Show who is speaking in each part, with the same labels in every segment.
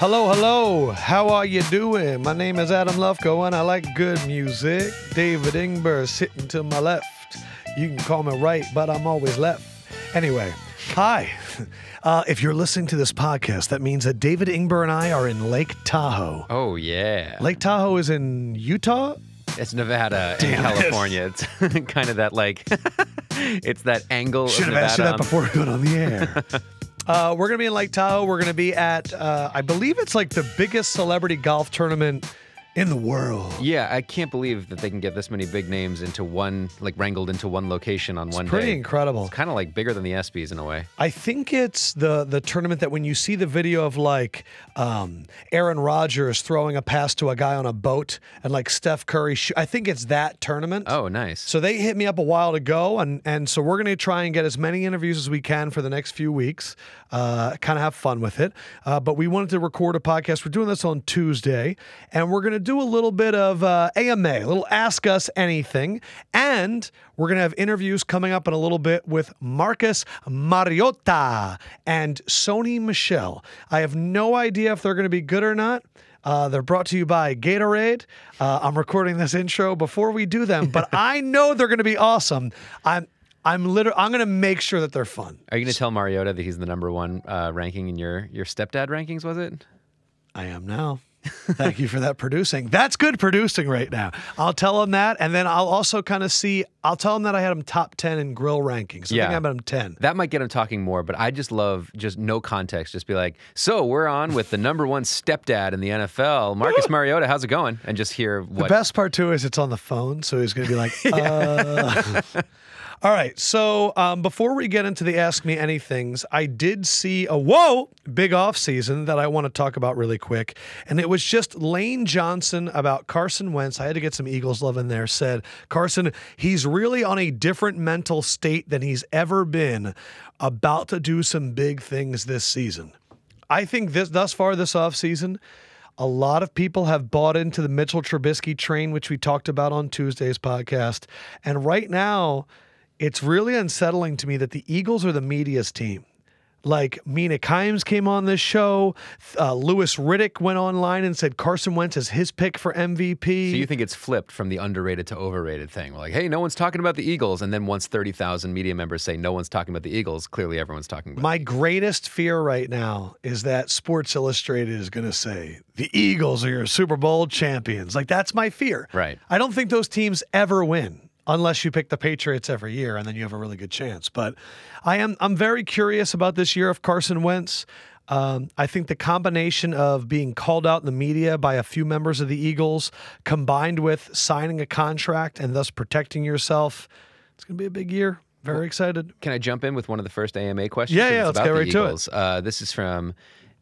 Speaker 1: Hello, hello. How are you doing? My name is Adam Lefkoe and I like good music. David Ingber sitting to my left. You can call me right, but I'm always left. Anyway, hi. Uh, if you're listening to this podcast, that means that David Ingber and I are in Lake Tahoe.
Speaker 2: Oh yeah,
Speaker 1: Lake Tahoe is in Utah?
Speaker 2: it's Nevada and
Speaker 1: Damn.
Speaker 2: California. It's kind of that like, it's that angle. of
Speaker 1: Should have asked you that before we went on the air. Uh, we're going to be in Lake Tahoe. We're going to be at, uh, I believe it's like the biggest celebrity golf tournament in the world.
Speaker 2: Yeah, I can't believe that they can get this many big names into one, like wrangled into one location on one
Speaker 1: Pretty
Speaker 2: day.
Speaker 1: Pretty incredible.
Speaker 2: It's kind of like bigger than the ESPYS in a way.
Speaker 1: I think it's the the tournament that when you see the video of like um, Aaron Rodgers throwing a pass to a guy on a boat and like Steph Curry, I think it's that tournament.
Speaker 2: Oh, nice.
Speaker 1: So they hit me up a while ago, and and so we're going to try and get as many interviews as we can for the next few weeks. Uh, kind of have fun with it. Uh, but we wanted to record a podcast. We're doing this on Tuesday, and we're going to do a little bit of uh, AMA, a little Ask Us Anything, and we're going to have interviews coming up in a little bit with Marcus Mariota and Sony Michel. I have no idea if they're going to be good or not. Uh, they're brought to you by Gatorade. Uh, I'm recording this intro before we do them, but I know they're going to be awesome. I'm I'm literally I'm going to make sure that they're fun.
Speaker 2: Are you going to tell Mariota that he's the number one uh, ranking in your your stepdad rankings? Was it?
Speaker 1: I am now. Thank you for that producing. That's good producing right now. I'll tell him that, and then I'll also kind of see. I'll tell him that I had him top ten in grill rankings. I
Speaker 2: Yeah.
Speaker 1: think I'm at him ten.
Speaker 2: That might get him talking more, but I just love just no context. Just be like, so we're on with the number one stepdad in the NFL, Marcus Mariota. How's it going? And just hear
Speaker 1: The best part too is it's on the phone, so he's going to be like, uh. All right. So um, before we get into the Ask Me Anythings, I did see a whoa big off season that I want to talk about really quick, and it was just Lane Johnson about Carson Wentz. I had to get some Eagles love in there. Said Carson, he's really on a different mental state than he's ever been, about to do some big things this season. I think this thus far this offseason, a lot of people have bought into the Mitchell Trubisky train, which we talked about on Tuesday's podcast. And right now, it's really unsettling to me that the Eagles are the media's team. Like Mina Kimes came on this show. Uh, Louis Riddick went online and said Carson Wentz is his pick for MVP.
Speaker 2: So you think it's flipped from the underrated to overrated thing? We're like, hey, no one's talking about the Eagles, and then once thirty thousand media members say no one's talking about the Eagles, clearly everyone's talking about.
Speaker 1: My greatest fear right now is that Sports Illustrated is going to say the Eagles are your Super Bowl champions. Like that's my fear.
Speaker 2: Right.
Speaker 1: I don't think those teams ever win unless you pick the Patriots every year and then you have a really good chance. But I am I'm very curious about this year of Carson Wentz. Um, I think the combination of being called out in the media by a few members of the Eagles, combined with signing a contract and thus protecting yourself, it's going to be a big year. Very excited.
Speaker 2: Can I jump in with one of the first AMA questions?
Speaker 1: Yeah, yeah, let's
Speaker 2: about
Speaker 1: get right to it.
Speaker 2: Uh, this is from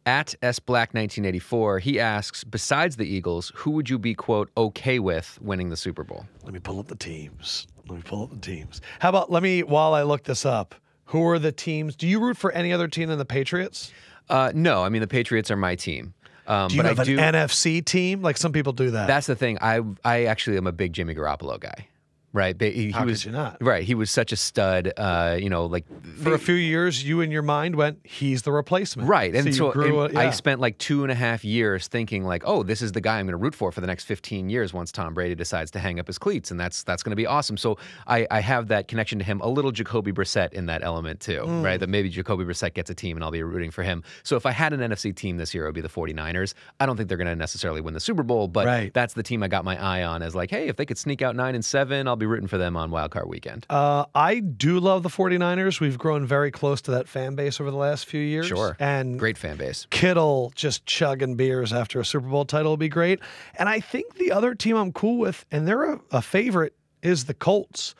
Speaker 2: at S Black 1984. He asks, besides the Eagles, who would you be quote okay with winning the Super Bowl?
Speaker 1: Let me pull up the teams. Let me pull up the teams. How about let me while I look this up? Who are the teams? Do you root for any other team than the Patriots?
Speaker 2: Uh, no, I mean the Patriots are my team. Um,
Speaker 1: Do you
Speaker 2: but
Speaker 1: have
Speaker 2: I
Speaker 1: an
Speaker 2: do.
Speaker 1: NFC team? Like some people do that.
Speaker 2: That's the thing. I I actually am a big Jimmy Garoppolo guy. Right, he, he
Speaker 1: How could
Speaker 2: was
Speaker 1: you not?
Speaker 2: right. He was such a stud. Uh, you know, like
Speaker 1: for a few years, you in your mind went, he's the replacement.
Speaker 2: Right, and so
Speaker 1: grew
Speaker 2: and
Speaker 1: it-
Speaker 2: I spent like two and a half years thinking like, oh, this is the guy I'm going to root for for the next 15 years once Tom Brady decides to hang up his cleats, and that's that's going to be awesome. So I, I have that connection to him, a little Jacoby Brissett in that element too,
Speaker 1: Mm.
Speaker 2: right? That maybe Jacoby Brissett gets a team and I'll be rooting for him. So if I had an NFC team this year, it would be the 49ers. I don't think they're going to necessarily win the Super Bowl, but
Speaker 1: Right.
Speaker 2: that's the team I got my eye on as like, hey, if they could sneak out nine and seven, I'll be rooting for them on Wild Card Weekend.
Speaker 1: Uh, I do love the 49ers. We've grown very close to that fan base over the last few years.
Speaker 2: Sure,
Speaker 1: And
Speaker 2: great fan base.
Speaker 1: Kittle just chugging beers after a Super Bowl title will be great. And I think the other team I'm cool with, and they're a, a favorite, is the Colts.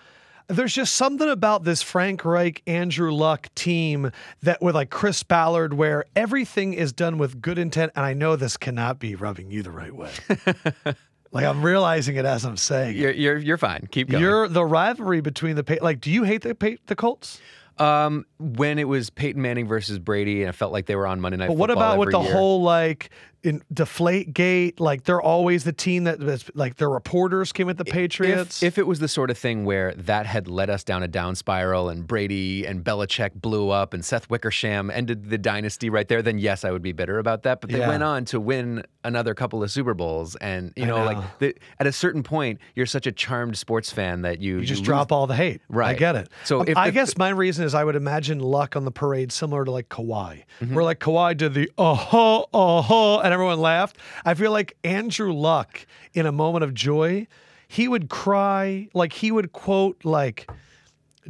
Speaker 1: There's just something about this Frank Reich, Andrew Luck team that with like Chris Ballard, where everything is done with good intent. And I know this cannot be rubbing you the right way. like I'm realizing it as I'm saying.
Speaker 2: You're you're, you're fine. Keep going.
Speaker 1: You're the rivalry between the Pa- like. Do you hate the Pa- the Colts?
Speaker 2: Um, when it was Peyton Manning versus Brady, and it felt like they were on Monday Night
Speaker 1: But what
Speaker 2: Football
Speaker 1: about with the
Speaker 2: year.
Speaker 1: whole like in Deflate Gate, like they're always the team that was like their reporters came at the Patriots.
Speaker 2: If, if it was the sort of thing where that had led us down a down spiral and Brady and Belichick blew up and Seth Wickersham ended the dynasty right there, then yes, I would be bitter about that. But they
Speaker 1: Yeah.
Speaker 2: went on to win another couple of Super Bowls. And, you know,
Speaker 1: know.
Speaker 2: like the, at a certain point, you're such a charmed sports fan that you,
Speaker 1: you just
Speaker 2: lose-
Speaker 1: drop all the hate.
Speaker 2: Right i
Speaker 1: get it.
Speaker 2: So
Speaker 1: Um,
Speaker 2: if
Speaker 1: I
Speaker 2: the-
Speaker 1: guess my reason is I would imagine luck on the parade similar to like Kawhi,
Speaker 2: Mm-hmm.
Speaker 1: where like Kawhi did the uh huh, uh huh, and everyone laughed. I feel like Andrew Luck in a moment of joy, he would cry, like he would quote like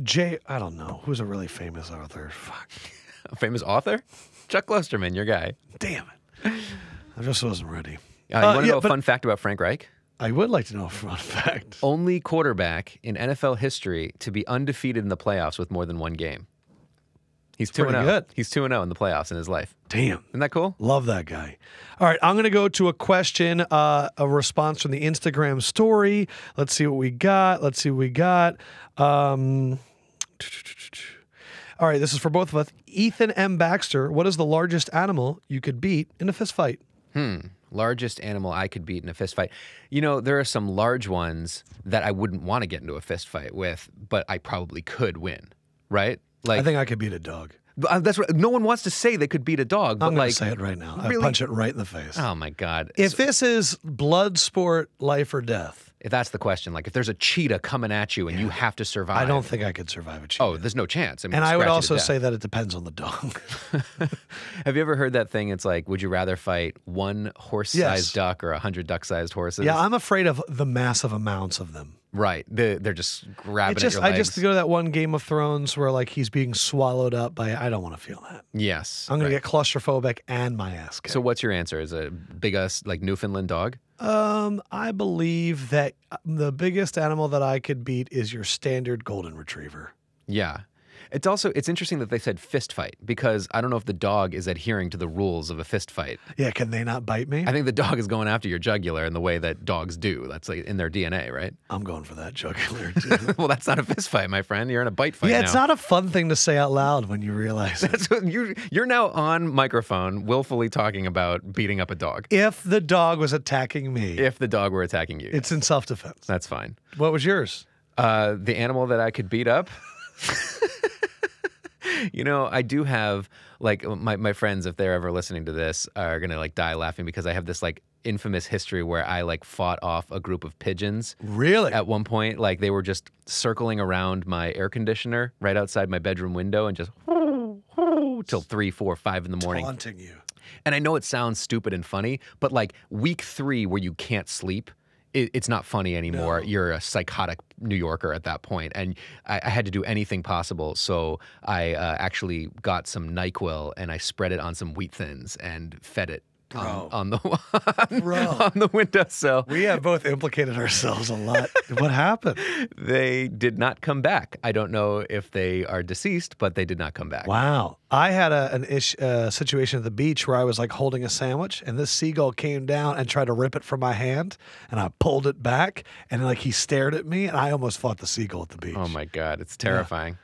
Speaker 1: Jay, I don't know, who's a really famous author. Fuck.
Speaker 2: a famous author? Chuck Klosterman, your guy.
Speaker 1: Damn it. I just wasn't ready.
Speaker 2: Uh, you
Speaker 1: Uh,
Speaker 2: want to
Speaker 1: yeah,
Speaker 2: know a fun fact about Frank Reich?
Speaker 1: I would like to know a fun fact.
Speaker 2: Only quarterback in NFL history to be undefeated in the playoffs with more than one game. He's 2
Speaker 1: pretty
Speaker 2: 0.
Speaker 1: good.
Speaker 2: He's 2 and 0 in the playoffs in his life.
Speaker 1: Damn.
Speaker 2: Isn't that cool?
Speaker 1: Love that guy. All right, I'm going to go to a question, uh, a response from the Instagram story. Let's see what we got. Let's see what we got. Um, all right, this is for both of us. Ethan M. Baxter, what is the largest animal you could beat in a fist fight? Hmm.
Speaker 2: Largest animal I could beat in a fist fight. You know, there are some large ones that I wouldn't want to get into a fist fight with, but I probably could win, right? Like
Speaker 1: I think I could beat a dog.
Speaker 2: Uh, that's what no one wants to say they could beat a dog, but
Speaker 1: I'm going
Speaker 2: like
Speaker 1: to say it right now. I
Speaker 2: really?
Speaker 1: punch it right in the face.
Speaker 2: oh my god.
Speaker 1: If this is blood sport, life or death,
Speaker 2: if that's the question, like if there's a cheetah coming at you and you have to survive.
Speaker 1: I don't think I could survive a cheetah.
Speaker 2: Oh, there's no chance. I mean,
Speaker 1: and I would
Speaker 2: scratch you to
Speaker 1: also say that it depends on the dog.
Speaker 2: Have you ever heard that thing? It's like, would you rather fight one horse-sized
Speaker 1: Yes.
Speaker 2: duck or a hundred duck-sized horses?
Speaker 1: yeah, I'm afraid of the massive amounts of them.
Speaker 2: Right. They, they're just grabbing
Speaker 1: It just, I just go to that one Game of Thrones where like he's being swallowed up by. I don't want to feel that.
Speaker 2: yes.
Speaker 1: I'm gonna
Speaker 2: right.
Speaker 1: get claustrophobic and my ass kicked.
Speaker 2: So what's your answer? Is it a big us like Newfoundland dog?
Speaker 1: um, I believe that uh, the biggest animal that I could beat is your standard golden retriever.
Speaker 2: Yeah. It's also it's interesting that they said fist fight because I don't know if the dog is adhering to the rules of a fist fight.
Speaker 1: Yeah, can they not bite me?
Speaker 2: I think the dog is going after your jugular in the way that dogs do. That's like in their DNA, right?
Speaker 1: I'm going for that jugular too.
Speaker 2: well, that's not a fist fight, my friend. You're in a bite fight
Speaker 1: yeah,
Speaker 2: now.
Speaker 1: it's not a fun thing to say out loud when you realize.
Speaker 2: That's what you you're now on microphone willfully talking about beating up a dog.
Speaker 1: If the dog was attacking me,
Speaker 2: If the dog were attacking you,
Speaker 1: it's in self defense.
Speaker 2: that's fine.
Speaker 1: What was yours?
Speaker 2: Uh, the animal that I could beat up. you know, I do have like uh, my, my friends, if they're ever listening to this, are gonna like die laughing because I have this like infamous history where I like fought off a group of pigeons.
Speaker 1: Really?
Speaker 2: At one point, like they were just circling around my air conditioner right outside my bedroom window and just till three, four, five in the morning.
Speaker 1: Taunting you.
Speaker 2: And I know it sounds stupid and funny, but like week three where you can't sleep, it, it's not funny anymore. You're a psychotic New Yorker at that point, and I, I had to do anything possible. So I uh, actually got some Nyquil and I spread it on some wheat thins and fed it on, on the on,
Speaker 1: Bro.
Speaker 2: on the windowsill.
Speaker 1: We have both implicated ourselves a lot. what happened?
Speaker 2: They did not come back. I don't know if they are deceased, but they did not come back.
Speaker 1: Wow. I had a, an ish, uh, situation at the beach where I was like holding a sandwich and this seagull came down and tried to rip it from my hand and I pulled it back and like he stared at me and I almost fought the seagull at the beach.
Speaker 2: Oh my God, it's terrifying.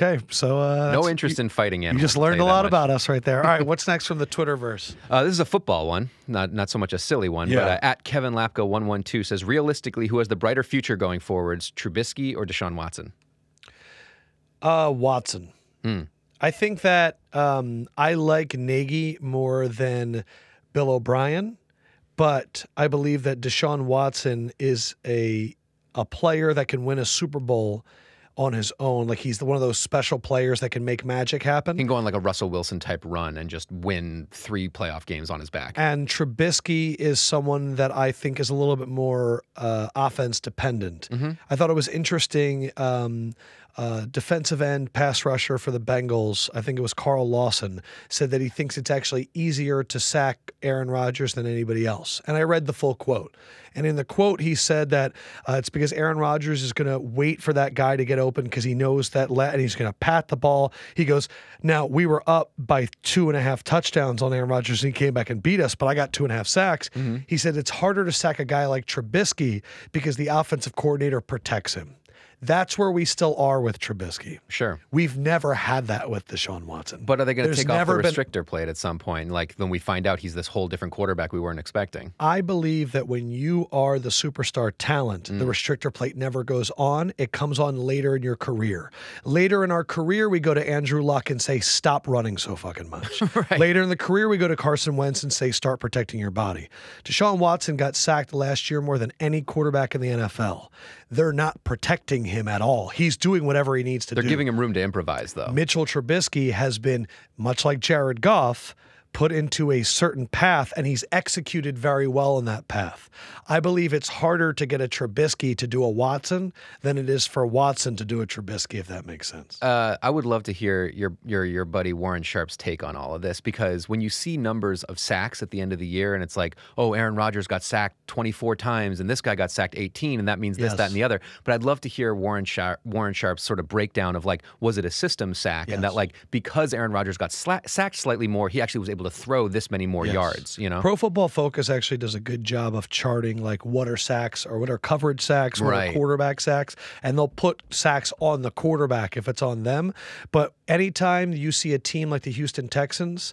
Speaker 1: Okay. So, uh,
Speaker 2: No interest in fighting
Speaker 1: You just learned a
Speaker 2: you
Speaker 1: lot about us right there. All right. What's next from the Twitterverse?
Speaker 2: Uh, this is a football one, not not so much a silly one. But
Speaker 1: Yeah.
Speaker 2: uh, at Kevin Lapka one one two says, realistically, who has the brighter future going forwards, Trubisky or Deshaun Watson?
Speaker 1: Uh, Watson. I think that um, I like Nagy more than Bill O'Brien, but I believe that Deshaun Watson is a a player that can win a Super Bowl on his own. Like he's the, one of those special players that can make magic happen.
Speaker 2: He can go on like a Russell Wilson type run and just win three playoff games on his back.
Speaker 1: And Trubisky is someone that I think is a little bit more uh, offense dependent. I thought it was interesting. Um, uh, defensive end pass rusher for the Bengals, I think it was Carl Lawson, said that he thinks it's actually easier to sack Aaron Rodgers than anybody else. And I read the full quote. And in the quote, he said that uh, it's because Aaron Rodgers is going to wait for that guy to get open because he knows that, and he's going to pat the ball. He goes, Now, we were up by two and a half touchdowns on Aaron Rodgers, and he came back and beat us, but I got two and a half sacks. He said it's harder to sack a guy like Trubisky because the offensive coordinator protects him. That's where we still are with Trubisky.
Speaker 2: Sure.
Speaker 1: We've never had that with Deshaun Watson.
Speaker 2: But are they going to take off the
Speaker 1: never been-
Speaker 2: restrictor plate at some point? Like when we find out he's this whole different quarterback we weren't expecting.
Speaker 1: I believe that when you are the superstar talent, the
Speaker 2: Mm.
Speaker 1: restrictor plate never goes on. It comes on later in your career. Later in our career, we go to Andrew Luck and say, stop running so fucking much. Later in the career, we go to Carson Wentz and say, start protecting your body. Deshaun Watson got sacked last year more than any quarterback in the NFL. They're not protecting him at all. He's doing whatever he needs to do.
Speaker 2: They're giving him room to improvise, though.
Speaker 1: Mitchell Trubisky has been, much like Jared Goff, put into a certain path and he's executed very well in that path. I believe it's harder to get a Trubisky to do a Watson than it is for Watson to do a Trubisky, if that makes sense.
Speaker 2: Uh, I would love to hear your your your buddy Warren Sharp's take on all of this because when you see numbers of sacks at the end of the year and it's like, oh, Aaron Rodgers got sacked 24 times and this guy got sacked 18 and that means this, that, and the other. But I'd love to hear Warren Sharp Warren Sharp's sort of breakdown of like, was it a system sack and that like because Aaron Rodgers got sla- sacked slightly more, he actually was able to throw this many more
Speaker 1: Yes.
Speaker 2: yards. You know,
Speaker 1: Pro Football Focus actually does a good job of charting like what are sacks or what are coverage sacks, what
Speaker 2: Right.
Speaker 1: are quarterback sacks, and they'll put sacks on the quarterback if it's on them. But anytime you see a team like the Houston Texans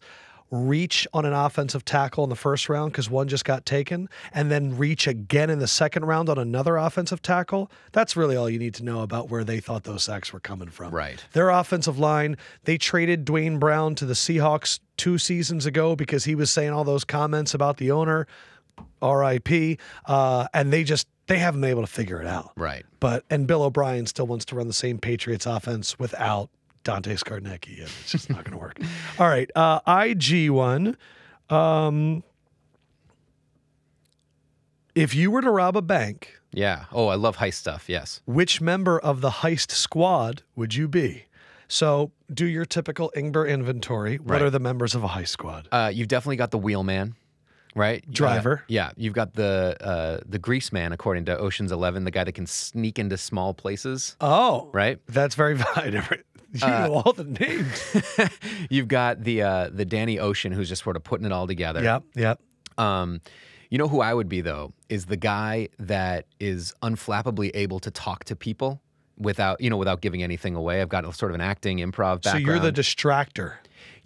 Speaker 1: reach on an offensive tackle in the first round because one just got taken, and then reach again in the second round on another offensive tackle, that's really all you need to know about where they thought those sacks were coming from.
Speaker 2: Right.
Speaker 1: Their offensive line, they traded Duane Brown to the Seahawks two seasons ago because he was saying all those comments about the owner, RIP, uh, and they just they haven't been able to figure it out.
Speaker 2: right?
Speaker 1: But and Bill O'Brien still wants to run the same Patriots offense without Dante Scarnecchia. and It's just not going to work. All right, uh, IG one. Um, if you were to rob a bank,
Speaker 2: Yeah. Oh, I love heist stuff. Yes.
Speaker 1: which member of the heist squad would you be? So do your typical Ingber inventory. What
Speaker 2: Right.
Speaker 1: are the members of a heist squad?
Speaker 2: Uh, you've definitely got the wheelman, right?
Speaker 1: Driver.
Speaker 2: Uh, yeah, you've got the uh, the grease man, according to Ocean's Eleven, the guy that can sneak into small places,
Speaker 1: Oh,
Speaker 2: right?
Speaker 1: That's very valid. You
Speaker 2: Uh,
Speaker 1: know all the names.
Speaker 2: you've got the uh, the Danny Ocean, who's just sort of putting it all together.
Speaker 1: yep, yep.
Speaker 2: Um, you know who I would be though is the guy that is unflappably able to talk to people without you know without giving anything away. I've got a sort of an acting improv
Speaker 1: So
Speaker 2: background.
Speaker 1: you're the distractor.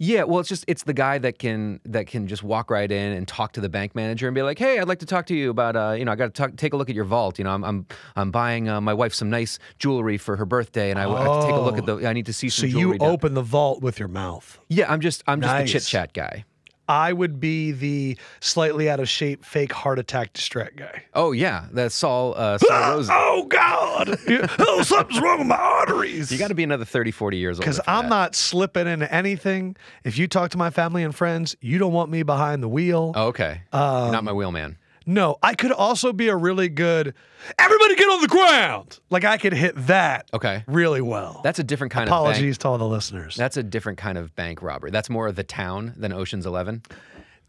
Speaker 2: Yeah, well, it's just it's the guy that can that can just walk right in and talk to the bank manager and be like, "Hey, I'd like to talk to you about uh, you know, I got to take a look at your vault. You know, I'm I'm I'm buying uh, my wife some nice jewelry for her birthday, and I, I have to take a look at the. I need to see some.
Speaker 1: So
Speaker 2: you down-
Speaker 1: open the vault with your mouth.
Speaker 2: yeah, I'm just I'm just
Speaker 1: Nice.
Speaker 2: the chit chat guy.
Speaker 1: I would be the slightly out of shape, fake heart attack distract guy.
Speaker 2: Oh yeah, that's Saul uh, Saul Rosen.
Speaker 1: Oh God! oh, something's wrong with my arteries.
Speaker 2: You got to be another 30, 40 years old.
Speaker 1: because I'm not slipping into anything. If you talk to my family and friends, you don't want me behind the wheel.
Speaker 2: Oh, okay.
Speaker 1: Um,
Speaker 2: not my wheelman.
Speaker 1: No, I could also be a really good. Everybody get on the ground. Like I could hit that
Speaker 2: Okay.
Speaker 1: really well.
Speaker 2: That's a different kind of bank.
Speaker 1: Apologies to all the listeners.
Speaker 2: That's a different kind of bank robbery. That's more of the town than Ocean's Eleven.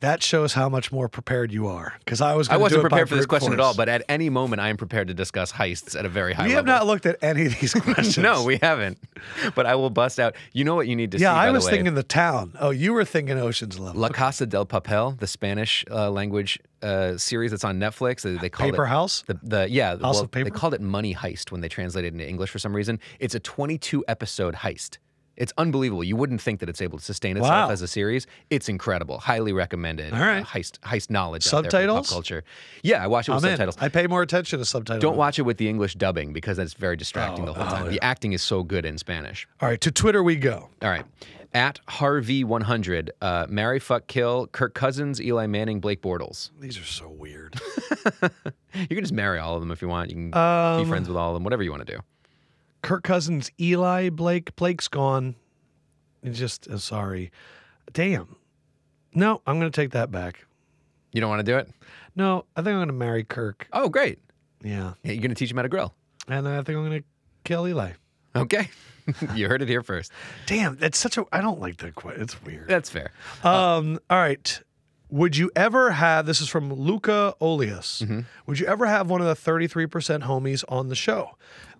Speaker 1: That shows how much more prepared you are. Because I was.
Speaker 2: I wasn't prepared for this question at all, but at any moment, I am prepared to discuss heists at a very high level.
Speaker 1: we have
Speaker 2: level.
Speaker 1: not looked at any of these questions.
Speaker 2: No, we haven't. But I will bust out. You know what you need to see.
Speaker 1: Yeah, I
Speaker 2: the
Speaker 1: was
Speaker 2: way?
Speaker 1: thinking the town. Oh, you were thinking Ocean's Eleven.
Speaker 2: La Casa del Papel, the Spanish uh, language uh, series that's on Netflix. They, they call
Speaker 1: Paper
Speaker 2: it
Speaker 1: House.
Speaker 2: the, the yeah.
Speaker 1: House
Speaker 2: well,
Speaker 1: of Paper?
Speaker 2: They called it Money Heist when they translated it into English for some reason. It's a 22 episode heist. It's unbelievable. You wouldn't think that it's able to sustain itself
Speaker 1: Wow.
Speaker 2: as a series. It's incredible. Highly recommended.
Speaker 1: All right.
Speaker 2: Uh, heist heist knowledge. out there for
Speaker 1: Subtitles?
Speaker 2: pop culture. Yeah, I watch it with
Speaker 1: I'm in.
Speaker 2: subtitles.
Speaker 1: I pay more attention to subtitles.
Speaker 2: Don't watch it with the English dubbing because that's very distracting
Speaker 1: Oh,
Speaker 2: the whole
Speaker 1: oh,
Speaker 2: time. The acting is so good in Spanish.
Speaker 1: All right, to Twitter we go.
Speaker 2: All right. At Harvey100, uh, marry, fuck, kill, Kirk Cousins, Eli Manning, Blake Bortles.
Speaker 1: These are so weird.
Speaker 2: You can just marry all of them if you want. You can
Speaker 1: Um,
Speaker 2: be friends with all of them, whatever you want to do.
Speaker 1: Kirk Cousins, Eli, Blake. Blake's gone. It's just uh, sorry. Damn. No, I'm going to take that back.
Speaker 2: You don't want to do it?
Speaker 1: No, I think I'm going to marry Kirk.
Speaker 2: Oh, great.
Speaker 1: Yeah,
Speaker 2: Yeah, You're going to teach him how to grill.
Speaker 1: and I think I'm going to kill Eli.
Speaker 2: Okay. you heard it here first.
Speaker 1: Damn, that's such a. I don't like that. Quite. It's weird.
Speaker 2: That's fair.
Speaker 1: Um. All right. Would you ever have? This is from Luca Olius.
Speaker 2: Mm-hmm.
Speaker 1: Would you ever have one of the 33% homies on the show?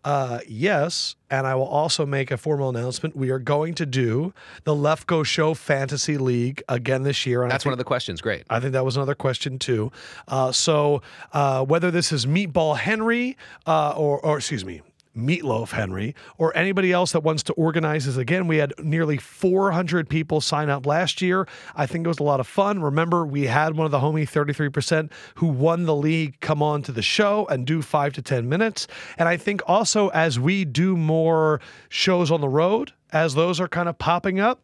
Speaker 1: Uh, yes, and I will also make a formal announcement. We are going to do the Lefkoe Show Fantasy League again this year. And
Speaker 2: That's one of the questions. Great.
Speaker 1: I think that was another question too. Uh, so uh, whether this is Meatball Henry uh, or, or excuse me, Meatloaf Henry, or anybody else that wants to organize this again. We had nearly 400 people sign up last year. I think it was a lot of fun. Remember, we had one of the homie 33% who won the league come on to the show and do five to 10 minutes. And I think also as we do more shows on the road, as those are kind of popping up,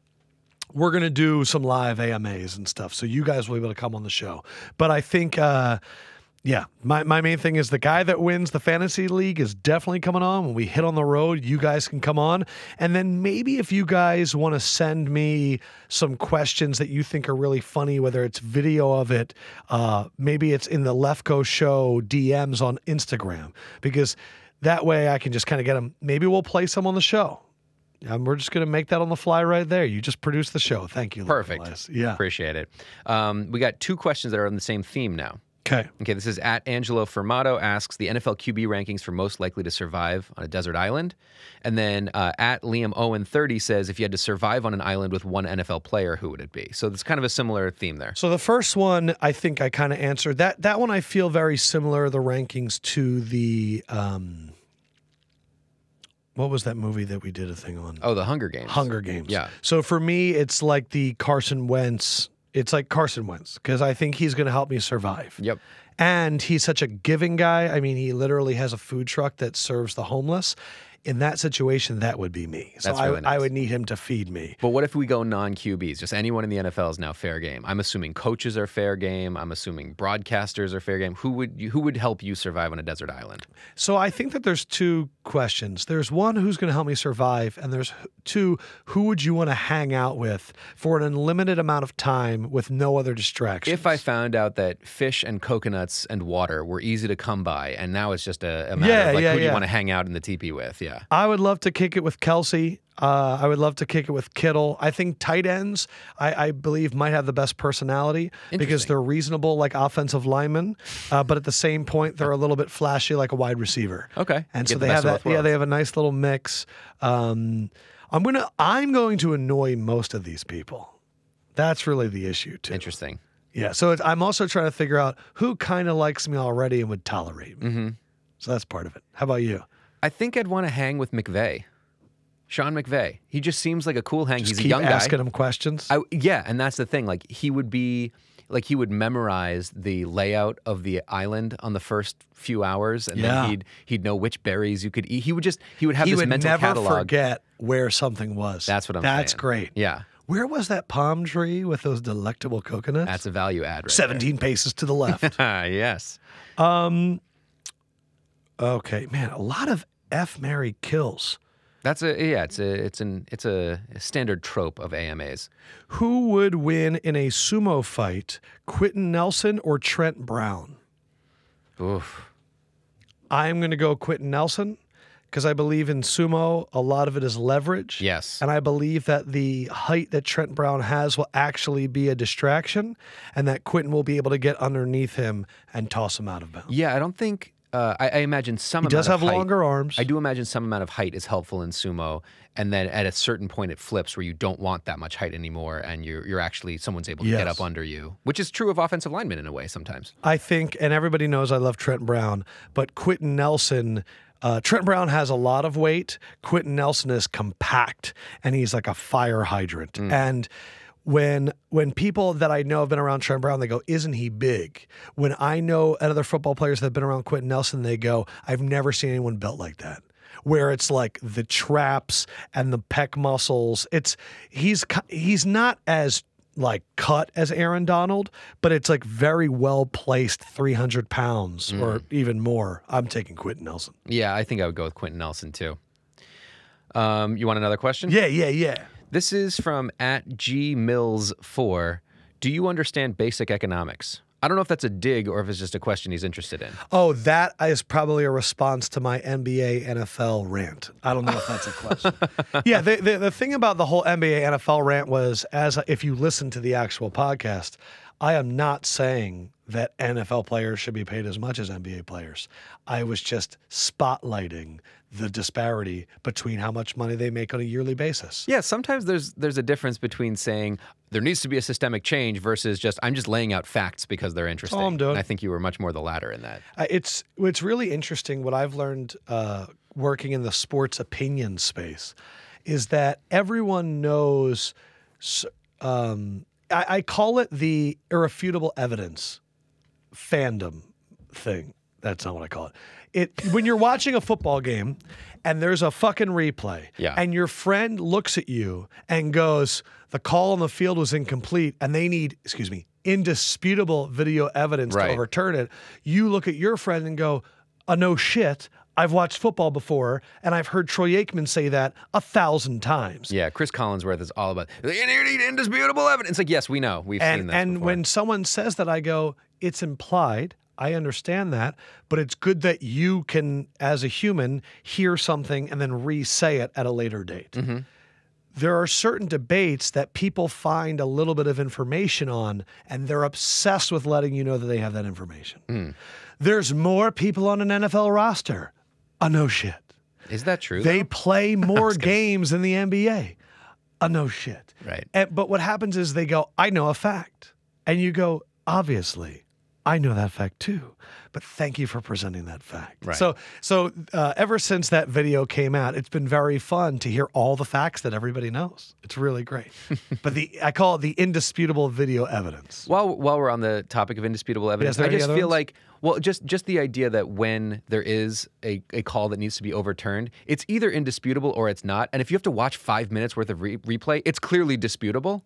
Speaker 1: we're going to do some live AMAs and stuff. So you guys will be able to come on the show. But I think, uh, yeah, my, my main thing is the guy that wins the fantasy league is definitely coming on. When we hit on the road, you guys can come on. And then maybe if you guys want to send me some questions that you think are really funny, whether it's video of it, uh, maybe it's in the Lefkoe Show DMs on Instagram, because that way I can just kind of get them. Maybe we'll play some on the show. And we're just going to make that on the fly right there. You just produced the show. Thank you.
Speaker 2: Perfect.
Speaker 1: Yeah.
Speaker 2: Appreciate it. Um, we got two questions that are on the same theme now.
Speaker 1: Okay.
Speaker 2: Okay, this is at Angelo Fermato asks the NFL QB rankings for most likely to survive on a desert island. And then uh, at Liam Owen 30 says if you had to survive on an island with one NFL player, who would it be? So it's kind of a similar theme there.
Speaker 1: So the first one, I think I kind of answered that. That one I feel very similar the rankings to the um, what was that movie that we did a thing on?
Speaker 2: Oh, the Hunger Games.
Speaker 1: Hunger Games.
Speaker 2: Yeah.
Speaker 1: So for me, it's like the Carson Wentz. It's like Carson Wentz because I think he's going to help me survive.
Speaker 2: Yep.
Speaker 1: And he's such a giving guy. I mean, he literally has a food truck that serves the homeless. In that situation, that would be me. So
Speaker 2: That's
Speaker 1: I,
Speaker 2: really
Speaker 1: I
Speaker 2: nice.
Speaker 1: would need him to feed me.
Speaker 2: But what if we go non QBs? Just anyone in the NFL is now fair game. I'm assuming coaches are fair game. I'm assuming broadcasters are fair game. Who would you, who would help you survive on a desert island?
Speaker 1: So I think that there's two questions. There's one who's going to help me survive, and there's two who would you want to hang out with for an unlimited amount of time with no other distractions.
Speaker 2: If I found out that fish and coconuts and water were easy to come by, and now it's just a, a matter
Speaker 1: Yeah,
Speaker 2: of like
Speaker 1: yeah,
Speaker 2: who do you want to hang out in the teepee with? Yeah.
Speaker 1: I would love to kick it with Kelsey. Uh, I would love to kick it with Kittle. I think tight ends, I, I believe, might have the best personality because they're reasonable like offensive linemen, uh, but at the same point, they're a little bit flashy like a wide receiver.
Speaker 2: Okay.
Speaker 1: And
Speaker 2: Get
Speaker 1: so
Speaker 2: the
Speaker 1: they have that. Yeah, they have a nice little mix. Um, I'm gonna. I'm going to annoy most of these people. That's really the issue too.
Speaker 2: Interesting.
Speaker 1: Yeah. So it's, I'm also trying to figure out who kind of likes me already and would tolerate me.
Speaker 2: hmm
Speaker 1: So that's part of it. How about you?
Speaker 2: I think I'd want to hang with McVay. Sean McVay. He just seems like a cool hang.
Speaker 1: Just
Speaker 2: He's a young guy.
Speaker 1: asking him questions.
Speaker 2: I, yeah, and that's the thing. Like he would be, like he would memorize the layout of the island on the first few hours, and
Speaker 1: Yeah.
Speaker 2: then he'd he'd know which berries you could eat. He would just he would have
Speaker 1: he
Speaker 2: this
Speaker 1: would
Speaker 2: mental
Speaker 1: never
Speaker 2: catalog.
Speaker 1: forget where something was.
Speaker 2: That's what I'm
Speaker 1: That's
Speaker 2: saying.
Speaker 1: great.
Speaker 2: Yeah,
Speaker 1: Where was that palm tree with those delectable coconuts?
Speaker 2: that's a value add. Right
Speaker 1: 17 paces to the left.
Speaker 2: yes.
Speaker 1: um. Okay, man, a lot of F Mary kills.
Speaker 2: That's a yeah. It's a it's an it's a standard trope of AMAs.
Speaker 1: Who would win in a sumo fight, Quenton Nelson or Trent Brown?
Speaker 2: Oof.
Speaker 1: I'm going to go Quenton Nelson because I believe in sumo, a lot of it is leverage.
Speaker 2: Yes.
Speaker 1: And I believe that the height that Trent Brown has will actually be a distraction and that Quenton will be able to get underneath him and toss him out of bounds.
Speaker 2: Yeah, I don't think. Uh, I, I imagine some.
Speaker 1: He
Speaker 2: amount
Speaker 1: does
Speaker 2: of
Speaker 1: have
Speaker 2: height-
Speaker 1: longer arms.
Speaker 2: I do imagine some amount of height is helpful in sumo, and then at a certain point it flips where you don't want that much height anymore, and you're you're actually someone's able to get up under you, which is true of offensive linemen in a way sometimes.
Speaker 1: I think, and everybody knows I love Trent Brown, but Quenton Nelson. Uh, Trent Brown has a lot of weight. Quenton Nelson is compact, and he's like a fire hydrant. And when when people that I know have been around Trent Brown, they go, "Isn't he big?" When I know other football players that have been around Quenton Nelson, they go, "I've never seen anyone built like that." Where it's like the traps and the pec muscles. It's he's he's not as like cut as Aaron Donald, but it's like very well placed 300 pounds or even more. I'm taking Quenton Nelson.
Speaker 2: Yeah, I think I would go with Quenton Nelson too. Um, you want another question?
Speaker 1: Yeah, yeah, yeah.
Speaker 2: This is from at G Mills four. Do you understand basic economics? I don't know if that's a dig or if it's just a question he's interested in.
Speaker 1: Oh, that is probably a response to my NBA NFL rant. I don't know if that's a question. yeah, the, the, the thing about the whole NBA NFL rant was, as if you listen to the actual podcast, I am not saying that NFL players should be paid as much as NBA players. I was just spotlighting the disparity between how much money they make on a yearly basis.
Speaker 2: Yeah, sometimes there's there's a difference between saying there needs to be a systemic change versus just I'm just laying out facts because they're interesting.
Speaker 1: all I'm doing.
Speaker 2: And I think you were much more the latter in that.
Speaker 1: Uh, It's it's really interesting what I've learned uh, working in the sports opinion space is that everyone knows. Um, I, I call it the irrefutable evidence fandom thing. That's not what I call it. It when you're watching a football game and there's a fucking replay,
Speaker 2: Yeah.
Speaker 1: and your friend looks at you and goes, "The call on the field was incomplete," and they need, excuse me, indisputable video evidence
Speaker 2: Right.
Speaker 1: to overturn it. You look at your friend and go, "Uh, no shit." I've watched football before, and I've heard Troy Aikman say that a thousand times.
Speaker 2: Yeah, Chris Collinsworth is all about you need indisputable evidence. It's like, yes, we know. We've seen
Speaker 1: and
Speaker 2: this.
Speaker 1: and
Speaker 2: before.
Speaker 1: when someone says that i go it's implied i understand that but it's good that you can as a human hear something and then re-say it at a later date
Speaker 2: Mm-hmm.
Speaker 1: there are certain debates that people find a little bit of information on and they're obsessed with letting you know that they have that information
Speaker 2: Hmm.
Speaker 1: there's more people on an nfl roster a no shit
Speaker 2: is that true?
Speaker 1: they
Speaker 2: though?
Speaker 1: play more games in the NBA. A no shit.
Speaker 2: Right.
Speaker 1: And, but what happens is they go, I know a fact. And you go, obviously, I know that fact too. But thank you for presenting that fact.
Speaker 2: Right.
Speaker 1: So, so uh, ever since that video came out, it's been very fun to hear all the facts that everybody knows. It's really great. but the I call it the indisputable video evidence.
Speaker 2: While while we're on the topic of indisputable evidence,
Speaker 1: there
Speaker 2: I just feel
Speaker 1: ones?
Speaker 2: like well, just just the idea that when there is a, a call that needs to be overturned, it's either indisputable or it's not. And if you have to watch five minutes worth of re- replay, it's clearly disputable.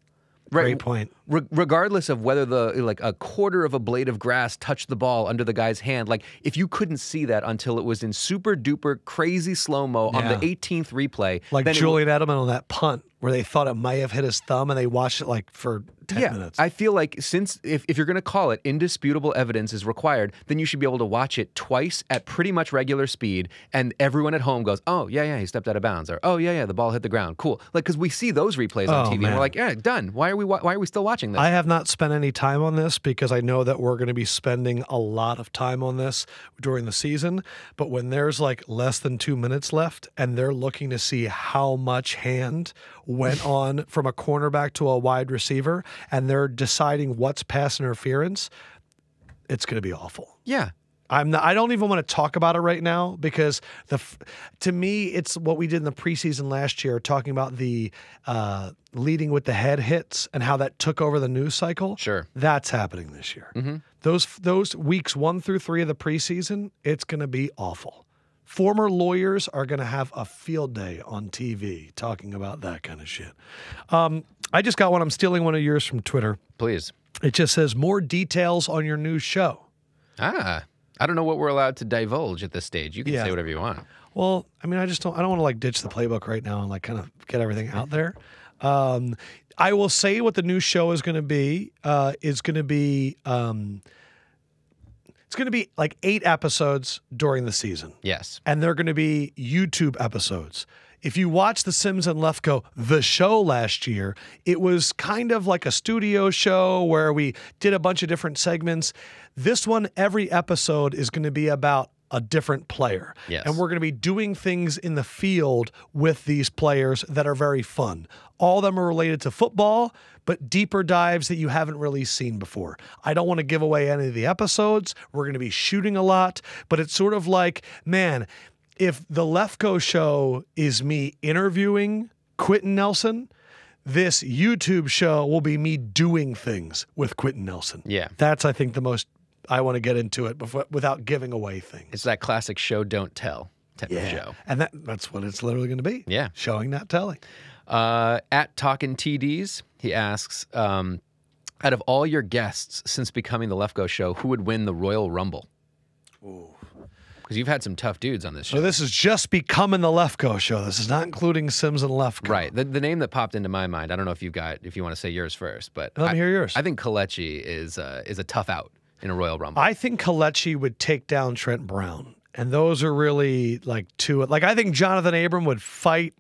Speaker 1: Great point.
Speaker 2: Re- regardless of whether the like a quarter of a blade of grass touched the ball under the guy's hand, like if you couldn't see that until it was in super duper crazy slow mo on the 18th replay,
Speaker 1: Like
Speaker 2: it-
Speaker 1: Julian Edelman on that punt where they thought it might have hit his thumb and they watched it like for 10
Speaker 2: yeah,
Speaker 1: minutes.
Speaker 2: I feel like since if, if you're going to call it indisputable evidence is required, then you should be able to watch it twice at pretty much regular speed, and everyone at home goes, "Oh yeah, yeah, he stepped out of bounds," or "Oh yeah, yeah, the ball hit the ground." Cool, like because we see those replays on
Speaker 1: Oh,
Speaker 2: TV, and we're like, "Yeah, done. Why are we Why are we still watching this?"
Speaker 1: I have not spent any time on this because I know that we're going to be spending a lot of time on this during the season. But when there's like less than two minutes left and they're looking to see how much hand went on from a cornerback to a wide receiver and they're deciding what's pass interference, it's going to be awful.
Speaker 2: yeah,
Speaker 1: I'm not, I don't even want to talk about it right now because the to me it's what we did in the preseason last year talking about the uh, leading with the head hits and how that took over the news cycle.
Speaker 2: Sure.
Speaker 1: that's happening this year. Those those weeks one through three of the preseason, it's going to be awful. Former lawyers are going to have a field day on TV talking about that kind of shit. Um, I just got one. I'm stealing one of yours from Twitter.
Speaker 2: please.
Speaker 1: It just says more details on your new show.
Speaker 2: Ah, I don't know what we're allowed to divulge at this stage. You can
Speaker 1: Yeah.
Speaker 2: say whatever you want.
Speaker 1: Well, I mean, I just don't. I don't want to like ditch the playbook right now and like kind of get everything out there. Um, I will say what the new show is going to be. Uh, is going to be. Um, it's going to be like eight episodes during the season,
Speaker 2: Yes.
Speaker 1: and they're going to be YouTube episodes. If you watch The Simms and Lefkoe, the show last year, it was kind of like a studio show where we did a bunch of different segments. This one, every episode is going to be about a different player.
Speaker 2: Yes.
Speaker 1: And we're going to be doing things in the field with these players that are very fun. All of them are related to football, but deeper dives that you haven't really seen before. I don't want to give away any of the episodes. We're going to be shooting a lot, but it's sort of like, man, if the Lefkoe show is me interviewing Quenton Nelson, this YouTube show will be me doing things with Quenton Nelson.
Speaker 2: Yeah.
Speaker 1: That's, I think, the most I want to get into it before, without giving away things.
Speaker 2: It's that classic show don't tell type of show.
Speaker 1: And that, that's what it's literally going to be.
Speaker 2: Yeah.
Speaker 1: Showing, not telling.
Speaker 2: Uh, at Talkin' TDs, he asks, um, out of all your guests since becoming the Lefkoe show, who would win the Royal Rumble? Because you've had some tough dudes on this show.
Speaker 1: So this is just becoming the Lefkoe show. This is not including Simms and Lefkoe.
Speaker 2: Right. The, the name that popped into my mind, I don't know if you've got, if you want to say yours first, but
Speaker 1: Let
Speaker 2: I,
Speaker 1: me hear yours.
Speaker 2: I think Kelechi is, uh, is a tough out in a Royal Rumble.
Speaker 1: I think Kelechi would take down Trent Brown. And those are really like two. Like, I think Johnathan Abram would fight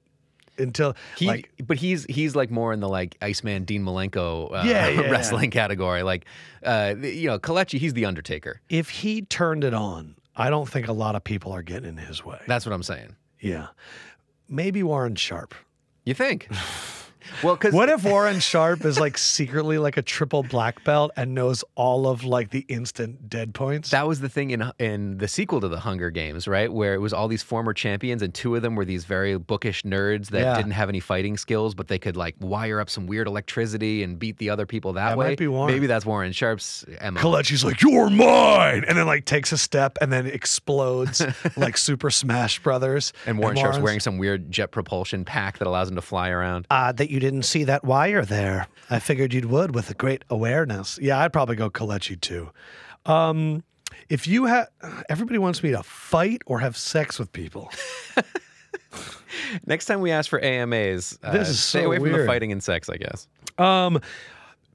Speaker 1: until,
Speaker 2: He,
Speaker 1: like,
Speaker 2: but he's he's like more in the like Iceman Dean Malenko uh,
Speaker 1: Yeah, yeah, yeah.
Speaker 2: wrestling category. Like, uh, you know, Kelechi, he's the Undertaker.
Speaker 1: if he turned it on, I don't think a lot of people are getting in his way.
Speaker 2: That's what I'm saying.
Speaker 1: yeah. Maybe Warren Sharp.
Speaker 2: You think? Well, because
Speaker 1: What if Warren Sharp is like secretly like a triple black belt and knows all of like the instant dead points?
Speaker 2: that was the thing in in the sequel to the Hunger Games, right? Where it was all these former champions, and two of them were these very bookish nerds that
Speaker 1: Yeah.
Speaker 2: didn't have any fighting skills, but they could like wire up some weird electricity and beat the other people that
Speaker 1: That
Speaker 2: way.
Speaker 1: might be Warren.
Speaker 2: Maybe that's Warren Sharp's MO.
Speaker 1: Kelechi's like, "You're mine," and then like takes a step and then explodes like Super Smash Brothers.
Speaker 2: and Warren Sharp's
Speaker 1: Warren's-
Speaker 2: wearing some weird jet propulsion pack that allows him to fly around.
Speaker 1: Odd that you didn't see that wire there. I figured you would with a great awareness. Yeah, I'd probably go Kelechi too. Um, if you have, everybody wants me to fight or have sex with people.
Speaker 2: Next time we ask for AMAs, uh,
Speaker 1: This is
Speaker 2: stay
Speaker 1: so
Speaker 2: away from the fighting and sex, I guess.
Speaker 1: Um,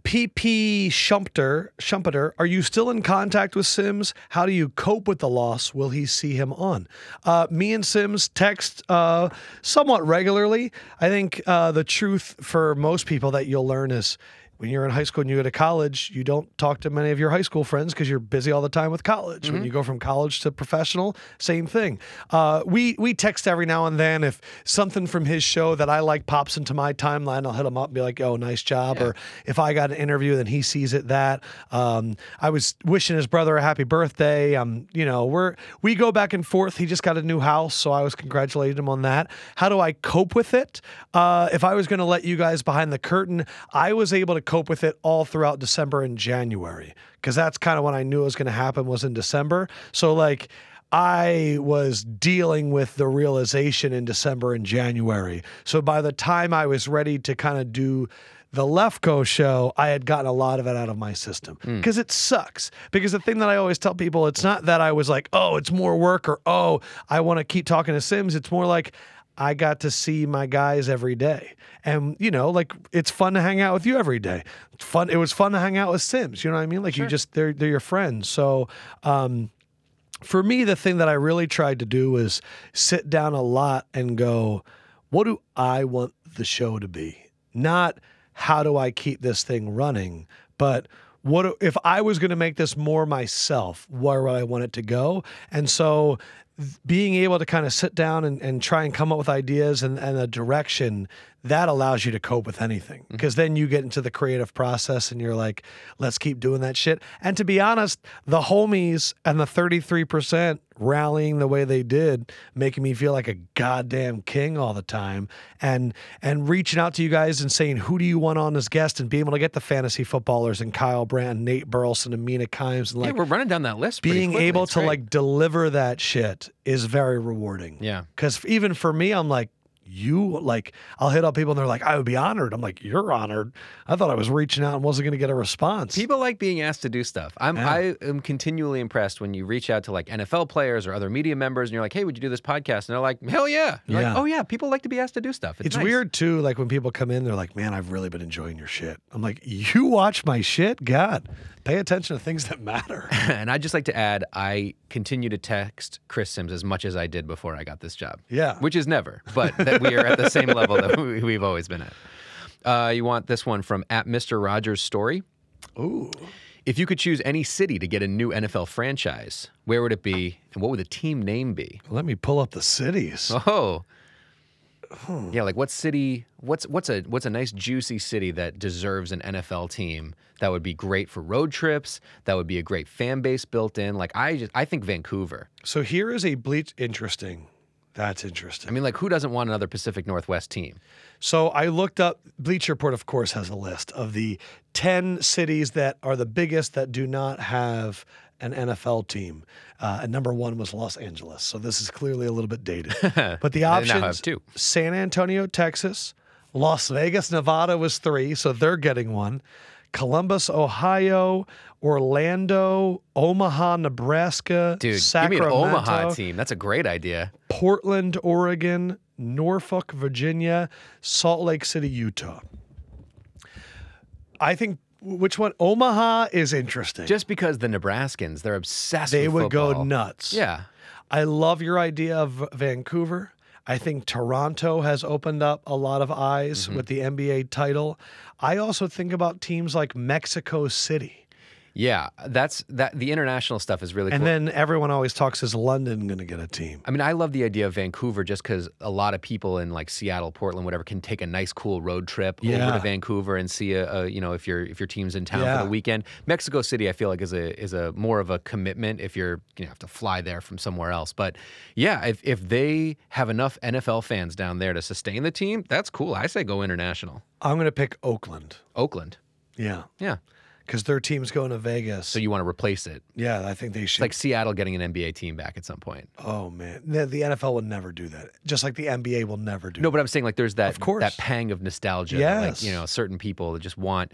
Speaker 1: PP Schumpeter, Schumpeter, are you still in contact with Simms? How do you cope with the loss? Will he see him on? Uh, me and Simms text uh, somewhat regularly. I think uh, the truth for most people that you'll learn is when you're in high school and you go to college, you don't talk to many of your high school friends because you're busy all the time with college. When you go from college to professional, same thing. Uh, we we text every now and then if something from his show that I like pops into my timeline, I'll hit him up and be like, "Oh, nice job!" Or if I got an interview, then he sees it. That um, I was wishing his brother a happy birthday. Um, you know, we're we go back and forth. He just got a new house, so I was congratulating him on that. How do I cope with it? Uh, if I was going to let you guys behind the curtain, I was able to cope with it all throughout December and January because that's kind of when I knew it was going to happen was in December. So like. I was dealing with the realization in December and January. So by the time I was ready to kind of do the Lefkoe show, I had gotten a lot of it out of my system hmm. because it sucks. Because the thing that I always tell people, it's not that I was like, oh, it's more work or oh, I want to keep talking to Simms. It's more like I got to see my guys every day. And, you know, like it's fun to hang out with you every day. It's fun. It was fun to hang out with Simms. You know what I mean? Like you just, they're, they're your friends. So, um, for me, the thing that I really tried to do was sit down a lot and go, what do I want the show to be? Not how do I keep this thing running, but what if I was going to make this more myself, where would I want it to go? And so being able to kind of sit down and, and try and come up with ideas and, and a direction that allows you to cope with anything mm-hmm. because then you get into the creative process and you're like let's keep doing that shit and to be honest the homies and the 33% rallying the way they did making me feel like a goddamn king all the time and and reaching out to you guys and saying who do you want on as guest and being able to get the fantasy footballers and Kyle Brandt, Nate Burleson and Mina Kimes and
Speaker 2: yeah,
Speaker 1: like
Speaker 2: we're running down that list.
Speaker 1: being
Speaker 2: quickly.
Speaker 1: able
Speaker 2: It's
Speaker 1: to
Speaker 2: great.
Speaker 1: like deliver that shit is very rewarding.
Speaker 2: Yeah.
Speaker 1: Because even for me, I'm like, you like, I'll hit up people and they're like, I would be honored. I'm like, you're honored. I thought I was reaching out and wasn't going to get a response.
Speaker 2: People like being asked to do stuff. I'm
Speaker 1: Yeah.
Speaker 2: I am continually impressed when you reach out to like NFL players or other media members and you're like, "Hey, would you do this podcast?" And they're like, "Hell yeah!"
Speaker 1: Yeah.
Speaker 2: Like, oh yeah, people like to be asked to do stuff. It's,
Speaker 1: it's
Speaker 2: nice.
Speaker 1: weird too. Like when people come in, they're like, man, I've really been enjoying your shit. I'm like, you watch my shit? God, pay attention to things that matter.
Speaker 2: and I'd just like to add, I continue to text Chris Simms as much as I did before I got this job.
Speaker 1: Yeah.
Speaker 2: Which is never, but that we are at the same level that we, we've always been at. Uh, you want this one from at Mr. Rogers Story?
Speaker 1: Ooh.
Speaker 2: If you could choose any city to get a new NFL franchise, where would it be, and what would the team name be?
Speaker 1: Let me pull up the cities.
Speaker 2: Oh, Hmm. yeah. Like what city? What's what's a what's a nice juicy city that deserves an NFL team that would be great for road trips? That would be a great fan base built in. Like I just I think Vancouver.
Speaker 1: So here is a bleach. Interesting. That's interesting.
Speaker 2: I mean, like who doesn't want another Pacific Northwest team?
Speaker 1: So I looked up Bleacher Report, of course, has a list of the 10 cities that are the biggest that do not have an NFL team. Uh, and number one was Los Angeles. So this is clearly a little bit dated. But the options. San Antonio, Texas, Las Vegas, Nevada was three. So they're getting one. Columbus, Ohio, Orlando, Omaha, Nebraska,
Speaker 2: Dude,
Speaker 1: Sacramento,
Speaker 2: give me an Omaha team. That's a great idea.
Speaker 1: Portland, Oregon, Norfolk, Virginia, Salt Lake City, Utah. I think which one? Omaha is interesting.
Speaker 2: Just because the Nebraskans, they're obsessed.
Speaker 1: they
Speaker 2: with
Speaker 1: would go nuts.
Speaker 2: Yeah.
Speaker 1: I love your idea of Vancouver. I think Toronto has opened up a lot of eyes
Speaker 2: Mm-hmm.
Speaker 1: with the NBA title. I also think about teams like Mexico City.
Speaker 2: Yeah, that's that. The international stuff is really
Speaker 1: And
Speaker 2: cool.
Speaker 1: then everyone always talks is London going to get a team?
Speaker 2: I mean, I love the idea of Vancouver just because a lot of people in like Seattle, Portland, whatever, can take a nice, cool road trip over to Vancouver and see a, a you know, if your if your team's in town
Speaker 1: Yeah.
Speaker 2: for the weekend. Mexico City, I feel like is a is a more of a commitment if you're you know have to fly there from somewhere else. But yeah, if if they have enough NFL fans down there to sustain the team, that's cool. I say go international.
Speaker 1: I'm going to pick Oakland.
Speaker 2: Oakland,
Speaker 1: Yeah.
Speaker 2: yeah.
Speaker 1: Because their team's going to Vegas.
Speaker 2: So you want to replace it?
Speaker 1: yeah, I think they should.
Speaker 2: It's like Seattle getting an NBA team back at some point.
Speaker 1: oh, man. The, the NFL will never do that. Just like the NBA will never do
Speaker 2: No, but I'm saying like there's that
Speaker 1: Of course.
Speaker 2: that pang of nostalgia. that, Like,
Speaker 1: Yes.
Speaker 2: you know, certain people that just want.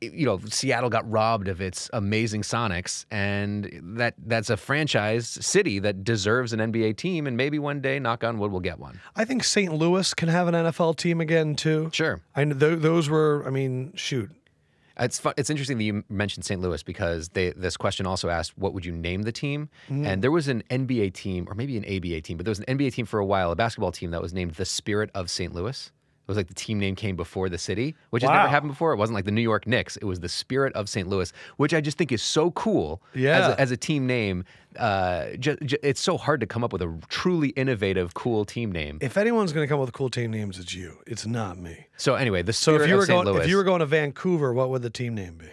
Speaker 2: You know, Seattle got robbed of its amazing Sonics, and that that's a franchise city that deserves an NBA team, and maybe one day, knock on wood, we'll get one.
Speaker 1: I think St. Louis can have an NFL team again, too.
Speaker 2: Sure.
Speaker 1: I know th- those were, I mean, shoot.
Speaker 2: It's fun. It's interesting that you mentioned St. Louis because they this question also asked what would you name the team,
Speaker 1: Mm.
Speaker 2: and there was an NBA team or maybe an ABA team, but there was an NBA team for a while, a basketball team that was named the Spirit of St. Louis. It was like the team name came before the city, which has never happened before. It wasn't like the New York Knicks. It was the Spirit of St. Louis, which I just think is so cool as,
Speaker 1: Yeah.
Speaker 2: a, as a team name. Uh, it's so hard to come up with a truly innovative, cool team name.
Speaker 1: If anyone's going to come up with cool team names, it's you. It's not me.
Speaker 2: So anyway, the
Speaker 1: So
Speaker 2: Spirit
Speaker 1: if you
Speaker 2: of
Speaker 1: were
Speaker 2: St.
Speaker 1: going,
Speaker 2: Louis.
Speaker 1: if you were going to Vancouver, what would the team name be?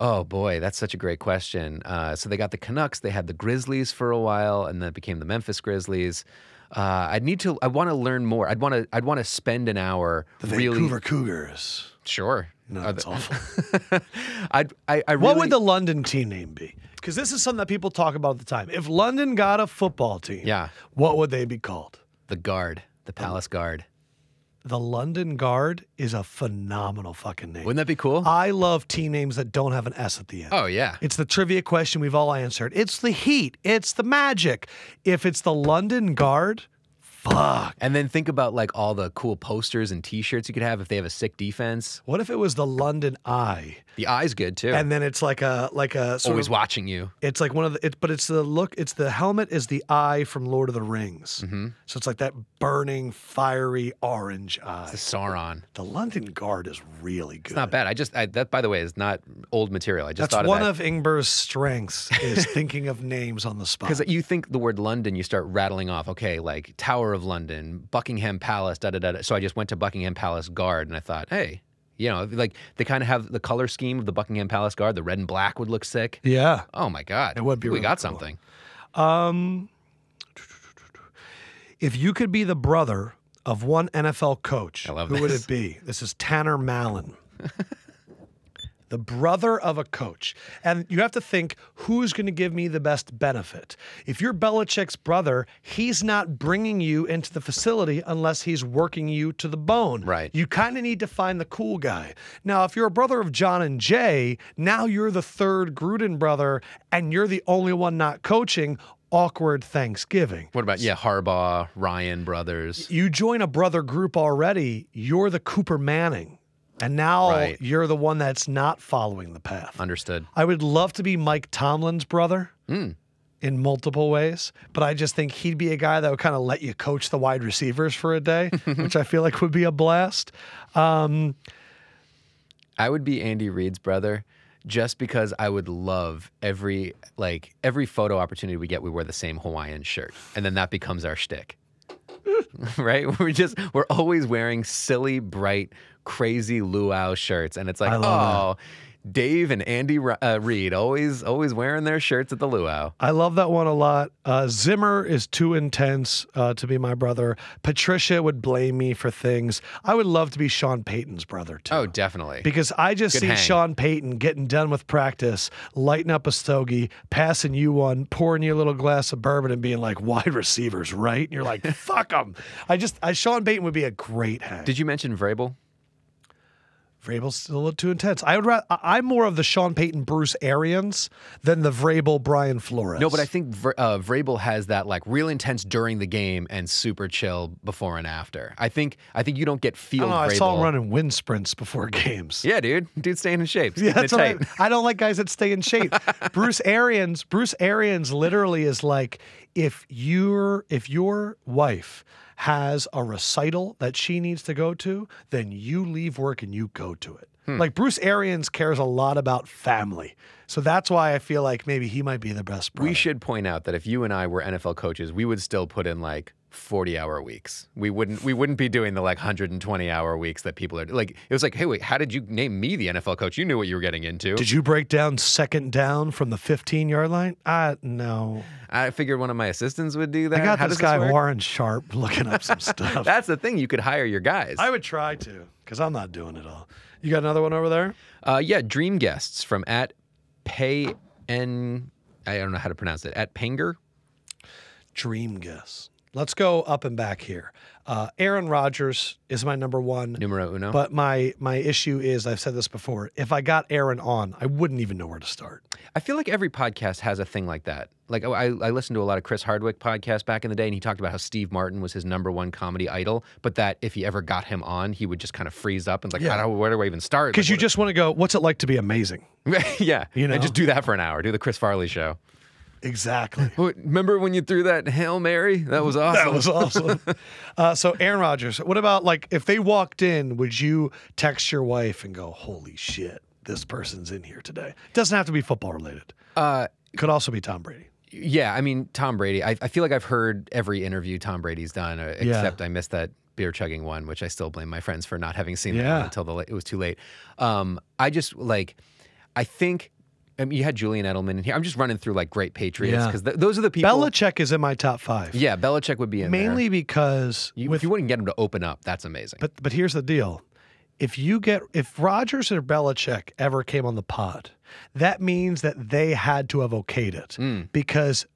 Speaker 2: Oh boy, that's such a great question. Uh, so they got the Canucks, they had the Grizzlies for a while, and then it became the Memphis Grizzlies. Uh, I'd need to. I want to learn more. I'd want to. I'd want to spend an hour
Speaker 1: The
Speaker 2: really.
Speaker 1: Vancouver Cougars.
Speaker 2: Sure.
Speaker 1: No, that's awful.
Speaker 2: I'd. I. I really,
Speaker 1: What would the London team name be? Because this is something that people talk about at the time. If London got a football team,
Speaker 2: Yeah.
Speaker 1: what would they be called?
Speaker 2: the guard, the Palace Guard?
Speaker 1: The London Guard is a phenomenal fucking name.
Speaker 2: Wouldn't that be cool?
Speaker 1: I love team names that don't have an S at the end.
Speaker 2: oh yeah.
Speaker 1: It's the trivia question we've all answered. It's the Heat. It's the Magic. If it's the London Guard, fuck.
Speaker 2: And then think about like all the cool posters and T-shirts you could have if they have a sick defense.
Speaker 1: What if it was the London Eye?
Speaker 2: The eye's good too.
Speaker 1: And then it's like a like a sort
Speaker 2: Always
Speaker 1: of,
Speaker 2: watching you.
Speaker 1: It's like one of the, it, but it's the look. It's the helmet is the eye from Lord of the Rings.
Speaker 2: Mm-hmm.
Speaker 1: So it's like that burning, fiery orange eye.
Speaker 2: The Sauron.
Speaker 1: The London Guard is really good.
Speaker 2: It's not bad. I just I, that by the way is not old material. I just
Speaker 1: That's
Speaker 2: thought
Speaker 1: one
Speaker 2: of that.
Speaker 1: of Ingber's strengths is thinking of names on the spot.
Speaker 2: Because you think the word London, you start rattling off, okay, like Tower of London, Buckingham Palace, da da da. da. So I just went to Buckingham Palace Guard and I thought, hey, you know, like they kind of have the color scheme of the Buckingham Palace Guard. The red and black would look sick.
Speaker 1: Yeah.
Speaker 2: Oh my God.
Speaker 1: It would be
Speaker 2: We
Speaker 1: really
Speaker 2: got
Speaker 1: cool.
Speaker 2: something.
Speaker 1: Um, if you could be the brother of one NFL coach, who would it be? This is Tanner Mallon. the brother of a coach. And you have to think who's going to give me the best benefit. If you're Belichick's brother, he's not bringing you into the facility unless he's working you to the bone.
Speaker 2: Right.
Speaker 1: You kind of need to find the cool guy. Now, if you're a brother of John and Jay, now you're the third Gruden brother and you're the only one not coaching. Awkward Thanksgiving.
Speaker 2: What about, yeah, Harbaugh, Ryan brothers?
Speaker 1: You join a brother group already, you're the Cooper Manning. And now
Speaker 2: Right.
Speaker 1: you're the one that's not following the path.
Speaker 2: Understood.
Speaker 1: I would love to be Mike Tomlin's brother
Speaker 2: Mm.
Speaker 1: in multiple ways, but I just think he'd be a guy that would kind of let you coach the wide receivers for a day, which I feel like would be a blast. Um,
Speaker 2: I would be Andy Reid's brother just because I would love every like every photo opportunity we get, we wear the same Hawaiian shirt. And then that becomes our shtick. right? We're just we're always wearing silly, bright, crazy luau shirts. And it's like, oh,
Speaker 1: love
Speaker 2: Dave and Andy uh, Reid always always wearing their shirts at the luau.
Speaker 1: I love that one a lot. Uh, Zimmer is too intense uh, to be my brother. Patricia would blame me for things. I would love to be Sean Payton's brother too.
Speaker 2: Oh, definitely.
Speaker 1: Because I just
Speaker 2: Good
Speaker 1: see
Speaker 2: hang.
Speaker 1: Sean Payton getting done with practice, lighting up a stogie, passing you one, pouring you a little glass of bourbon, and being like, "Wide receivers, right?" And you're like, "Fuck them." I just, I Sean Payton would be a great hang.
Speaker 2: Did you mention Vrabel?
Speaker 1: Vrabel's still a little too intense. I would, rather, I'm more of the Sean Payton, Bruce Arians than the Vrabel, Brian Flores.
Speaker 2: No, but I think Vr- uh, Vrabel has that like real intense during the game and super chill before and after. I think I think you don't get
Speaker 1: I
Speaker 2: field
Speaker 1: don't know. I saw him running wind sprints before games.
Speaker 2: Yeah, dude, dude, staying in shape.
Speaker 1: Yeah, that's what I. I don't like guys that stay in shape. Bruce Arians, Bruce Arians literally is like if your if your wife has a recital that she needs to go to, then you leave work and you go to it.
Speaker 2: Hmm.
Speaker 1: Like Bruce Arians cares a lot about family. So that's why I feel like maybe he might be the best brother.
Speaker 2: We should point out that if you and I were NFL coaches, we would still put in like 40 hour weeks. We wouldn't we wouldn't be doing the like 120 hour weeks that people are like it was like, "Hey, wait, how did you name me the NFL coach? You knew what you were getting into."
Speaker 1: Did you break down second down from the 15 yard line? Uh, no.
Speaker 2: I figured one of my assistants would do that.
Speaker 1: I got
Speaker 2: How
Speaker 1: this guy,
Speaker 2: work?
Speaker 1: Warren Sharp, looking up some stuff.
Speaker 2: That's the thing. You could hire your guys.
Speaker 1: I would try to because I'm not doing it all. You got another one over there?
Speaker 2: Uh, yeah, dream guests from at pay n. I don't know how to pronounce it. At Panger.
Speaker 1: Dream guess. Let's go up and back here. Uh, Aaron Rodgers is my number one.
Speaker 2: Numero uno.
Speaker 1: But my my issue is I've said this before. If I got Aaron on, I wouldn't even know where to start.
Speaker 2: I feel like every podcast has a thing like that. Like I, I listened to a lot of Chris Hardwick podcasts back in the day, and he talked about how Steve Martin was his number one comedy idol, but that if he ever got him on, he would just kind of freeze up and like,
Speaker 1: Yeah.
Speaker 2: where do I even start?
Speaker 1: Because you just want to go, what's it like to be amazing?
Speaker 2: yeah,
Speaker 1: You know?
Speaker 2: and just do that for an hour. Do the Chris Farley show.
Speaker 1: Exactly.
Speaker 2: Remember when you threw that hail mary? That was awesome.
Speaker 1: That was awesome. uh, so Aaron Rodgers, what about like if they walked in, would you text your wife and go, "Holy shit, this person's in here today"? Doesn't have to be football related.
Speaker 2: uh,
Speaker 1: Could also be Tom Brady.
Speaker 2: yeah, I mean Tom Brady. I, I feel like I've heard every interview Tom Brady's done, uh,
Speaker 1: Yeah.
Speaker 2: except I missed that beer chugging one, which I still blame my friends for not having seen that
Speaker 1: Yeah.
Speaker 2: one until the it was too late. Um, I just like, I think. I mean, you had Julian Edelman in here. I'm just running through like great Patriots
Speaker 1: Yeah.
Speaker 2: because th- those are the people.
Speaker 1: Belichick is in my top five.
Speaker 2: yeah, Belichick would be in there.
Speaker 1: mainly because
Speaker 2: You,
Speaker 1: with
Speaker 2: if you wouldn't get him to open up, that's amazing.
Speaker 1: But but here's the deal. If you get if Rodgers or Belichick ever came on the pod, that means that they had to have okayed it
Speaker 2: Mm.
Speaker 1: because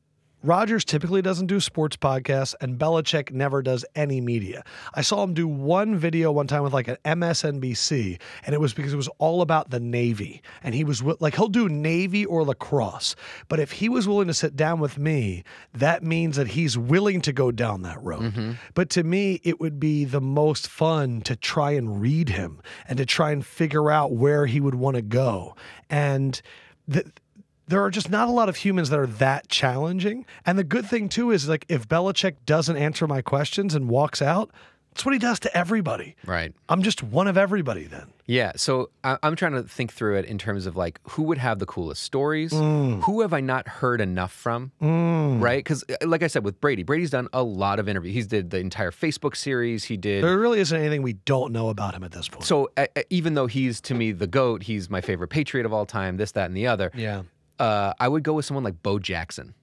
Speaker 1: Rodgers typically doesn't do sports podcasts and Belichick never does any media. I saw him do one video one time with like an MSNBC and it was because it was all about the Navy and he was like he'll do Navy or lacrosse. But if he was willing to sit down with me, that means that he's willing to go down that road. Mm-hmm. But to me, it would be the most fun to try and read him and to try and figure out where he would want to go. And the, there are just not a lot of humans that are that challenging. And the good thing too is like if Belichick doesn't answer my questions and walks out, that's what he does to everybody.
Speaker 2: right.
Speaker 1: I'm just one of everybody then.
Speaker 2: Yeah, so I, I'm trying to think through it in terms of like who would have the coolest stories,
Speaker 1: Mm.
Speaker 2: who have I not heard enough from, right? Because like I said with Brady, Brady's done a lot of interviews. He's did the entire Facebook series. He did.
Speaker 1: There really isn't anything we don't know about him at this point.
Speaker 2: so uh, uh, even though he's to me the goat, he's my favorite Patriot of all time. This, that, and the other.
Speaker 1: yeah.
Speaker 2: Uh, I would go with someone like Bo Jackson.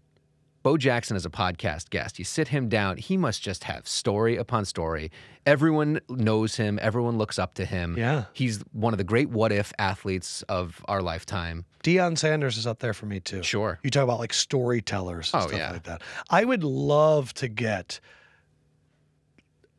Speaker 2: Bo Jackson is a podcast guest. You sit him down, he must just have story upon story. Everyone knows him, everyone looks up to him.
Speaker 1: Yeah.
Speaker 2: He's one of the great what if athletes of our lifetime.
Speaker 1: Deion Sanders is up there for me too.
Speaker 2: Sure.
Speaker 1: You talk about like storytellers and
Speaker 2: Oh,
Speaker 1: stuff
Speaker 2: yeah.
Speaker 1: like that. I would love to get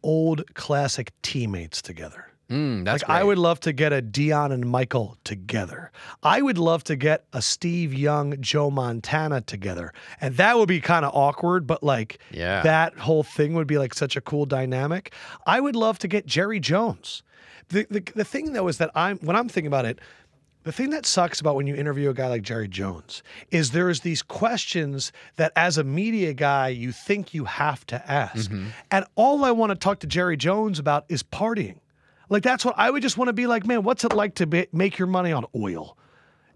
Speaker 1: old classic teammates together.
Speaker 2: Mm, that's
Speaker 1: like I would love to get a Deion and Michael together. I would love to get a Steve Young, Joe Montana together. And that would be kind of awkward, but like
Speaker 2: Yeah.
Speaker 1: that whole thing would be like such a cool dynamic. I would love to get Jerry Jones. The, the the thing though is that I'm when I'm thinking about it, the thing that sucks about when you interview a guy like Jerry Jones is there's these questions that as a media guy you think you have to ask.
Speaker 2: Mm-hmm.
Speaker 1: And all I want to talk to Jerry Jones about is partying. Like that's what I would just want to be like, man, what's it like to be, make your money on oil?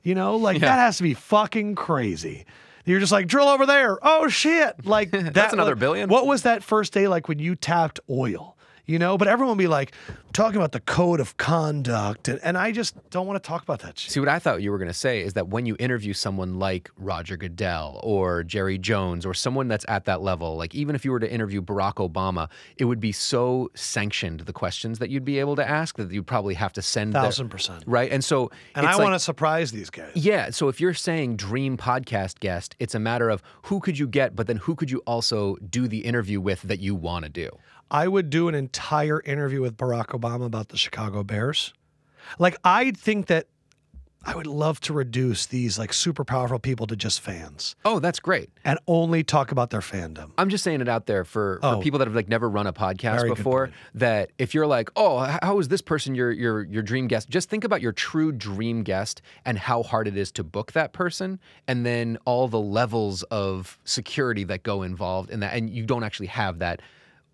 Speaker 1: You know, like
Speaker 2: Yeah.
Speaker 1: that has to be fucking crazy. You're just like drill over there. Oh shit! Like that's
Speaker 2: another billion.
Speaker 1: What was that first day like when you tapped oil? You know, but everyone would be like talking about the code of conduct, and, and I just don't want to talk about that shit.
Speaker 2: See, what I thought you were going to say is that when you interview someone like Roger Goodell or Jerry Jones or someone that's at that level, like even if you were to interview Barack Obama, it would be so sanctioned the questions that you'd be able to ask that you'd probably have to send
Speaker 1: Thousand percent.
Speaker 2: right. And so,
Speaker 1: And I
Speaker 2: like-
Speaker 1: want to surprise these guys.
Speaker 2: Yeah. So if you're saying dream podcast guest, it's a matter of who could you get, but then who could you also do the interview with that you want to do?
Speaker 1: I would do an entire interview with Barack Obama about the Chicago Bears. Like I think that I would love to reduce these like super powerful people to just fans
Speaker 2: Oh, that's great.
Speaker 1: and only talk about their fandom.
Speaker 2: I'm just saying it out there for, for
Speaker 1: Oh.
Speaker 2: people that have like never run a podcast before. That if you're like, oh, how is this person your your your dream guest? Just think about your true dream guest and how hard it is to book that person, and then all the levels of security that go involved in that, and you don't actually have that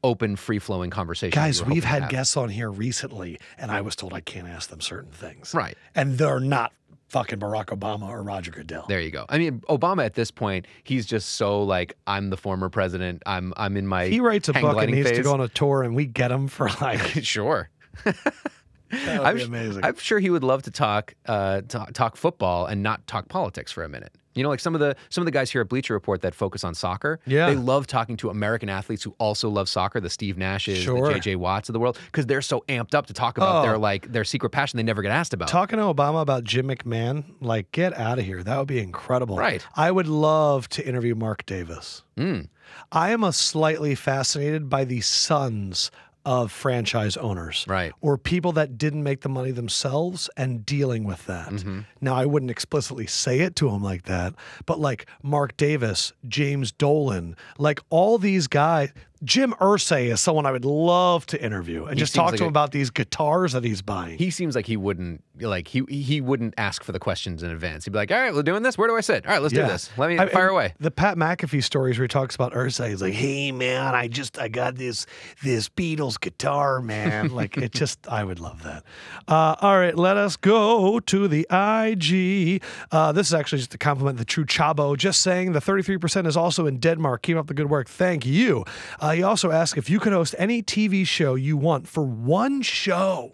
Speaker 2: open, free flowing conversation.
Speaker 1: Guys, we've had guests on here recently, and I was told I can't ask them certain things.
Speaker 2: Right.
Speaker 1: And they're not fucking Barack Obama or Roger Goodell.
Speaker 2: There you go. I mean, Obama at this point, he's just so like, I'm the former president. I'm I'm in my
Speaker 1: he writes a book and needs to go on a tour, and we get him for like.
Speaker 2: sure.
Speaker 1: That would
Speaker 2: I'm,
Speaker 1: be amazing.
Speaker 2: I'm sure he would love to talk uh, talk, talk football and not talk politics for a minute. You know, like some of the some of the guys here at Bleacher Report that focus on soccer.
Speaker 1: Yeah.
Speaker 2: they love talking to American athletes who also love soccer, the Steve Nashes,
Speaker 1: Sure.
Speaker 2: the JJ Watts of the world, because they're so amped up to talk about
Speaker 1: Oh.
Speaker 2: their like their secret passion they never get asked about.
Speaker 1: Talking to Obama about Jim McMahon, like, get out of here. That would be incredible.
Speaker 2: Right.
Speaker 1: I would love to interview Mark Davis.
Speaker 2: Mm.
Speaker 1: I am a slightly fascinated by the sons of franchise owners.
Speaker 2: Right.
Speaker 1: Or people that didn't make the money themselves and dealing with that.
Speaker 2: Mm-hmm.
Speaker 1: Now, I wouldn't explicitly say it to him like that, but like Mark Davis, James Dolan, like all these guys, Jim Irsay is someone I would love to interview and
Speaker 2: He
Speaker 1: just talk
Speaker 2: like
Speaker 1: to him
Speaker 2: a-
Speaker 1: about these guitars that he's buying.
Speaker 2: He seems like he wouldn't like he he wouldn't ask for the questions in advance. He'd be like, "All right, we're doing this. Where do I sit? All right, let's do this. Let me
Speaker 1: I-
Speaker 2: fire away."
Speaker 1: The Pat McAfee stories where he talks about Ursay, he's like, "Hey man, I just I got this this Beatles guitar, man." like it just, I would love that. Uh, all right, let us go to the IG. Uh, this is actually just a compliment the True Chabo. Just saying, the thirty three percent is also in Denmark. Keep up the good work. Thank you. Uh, he also asked if you could host any TV show you want for one show.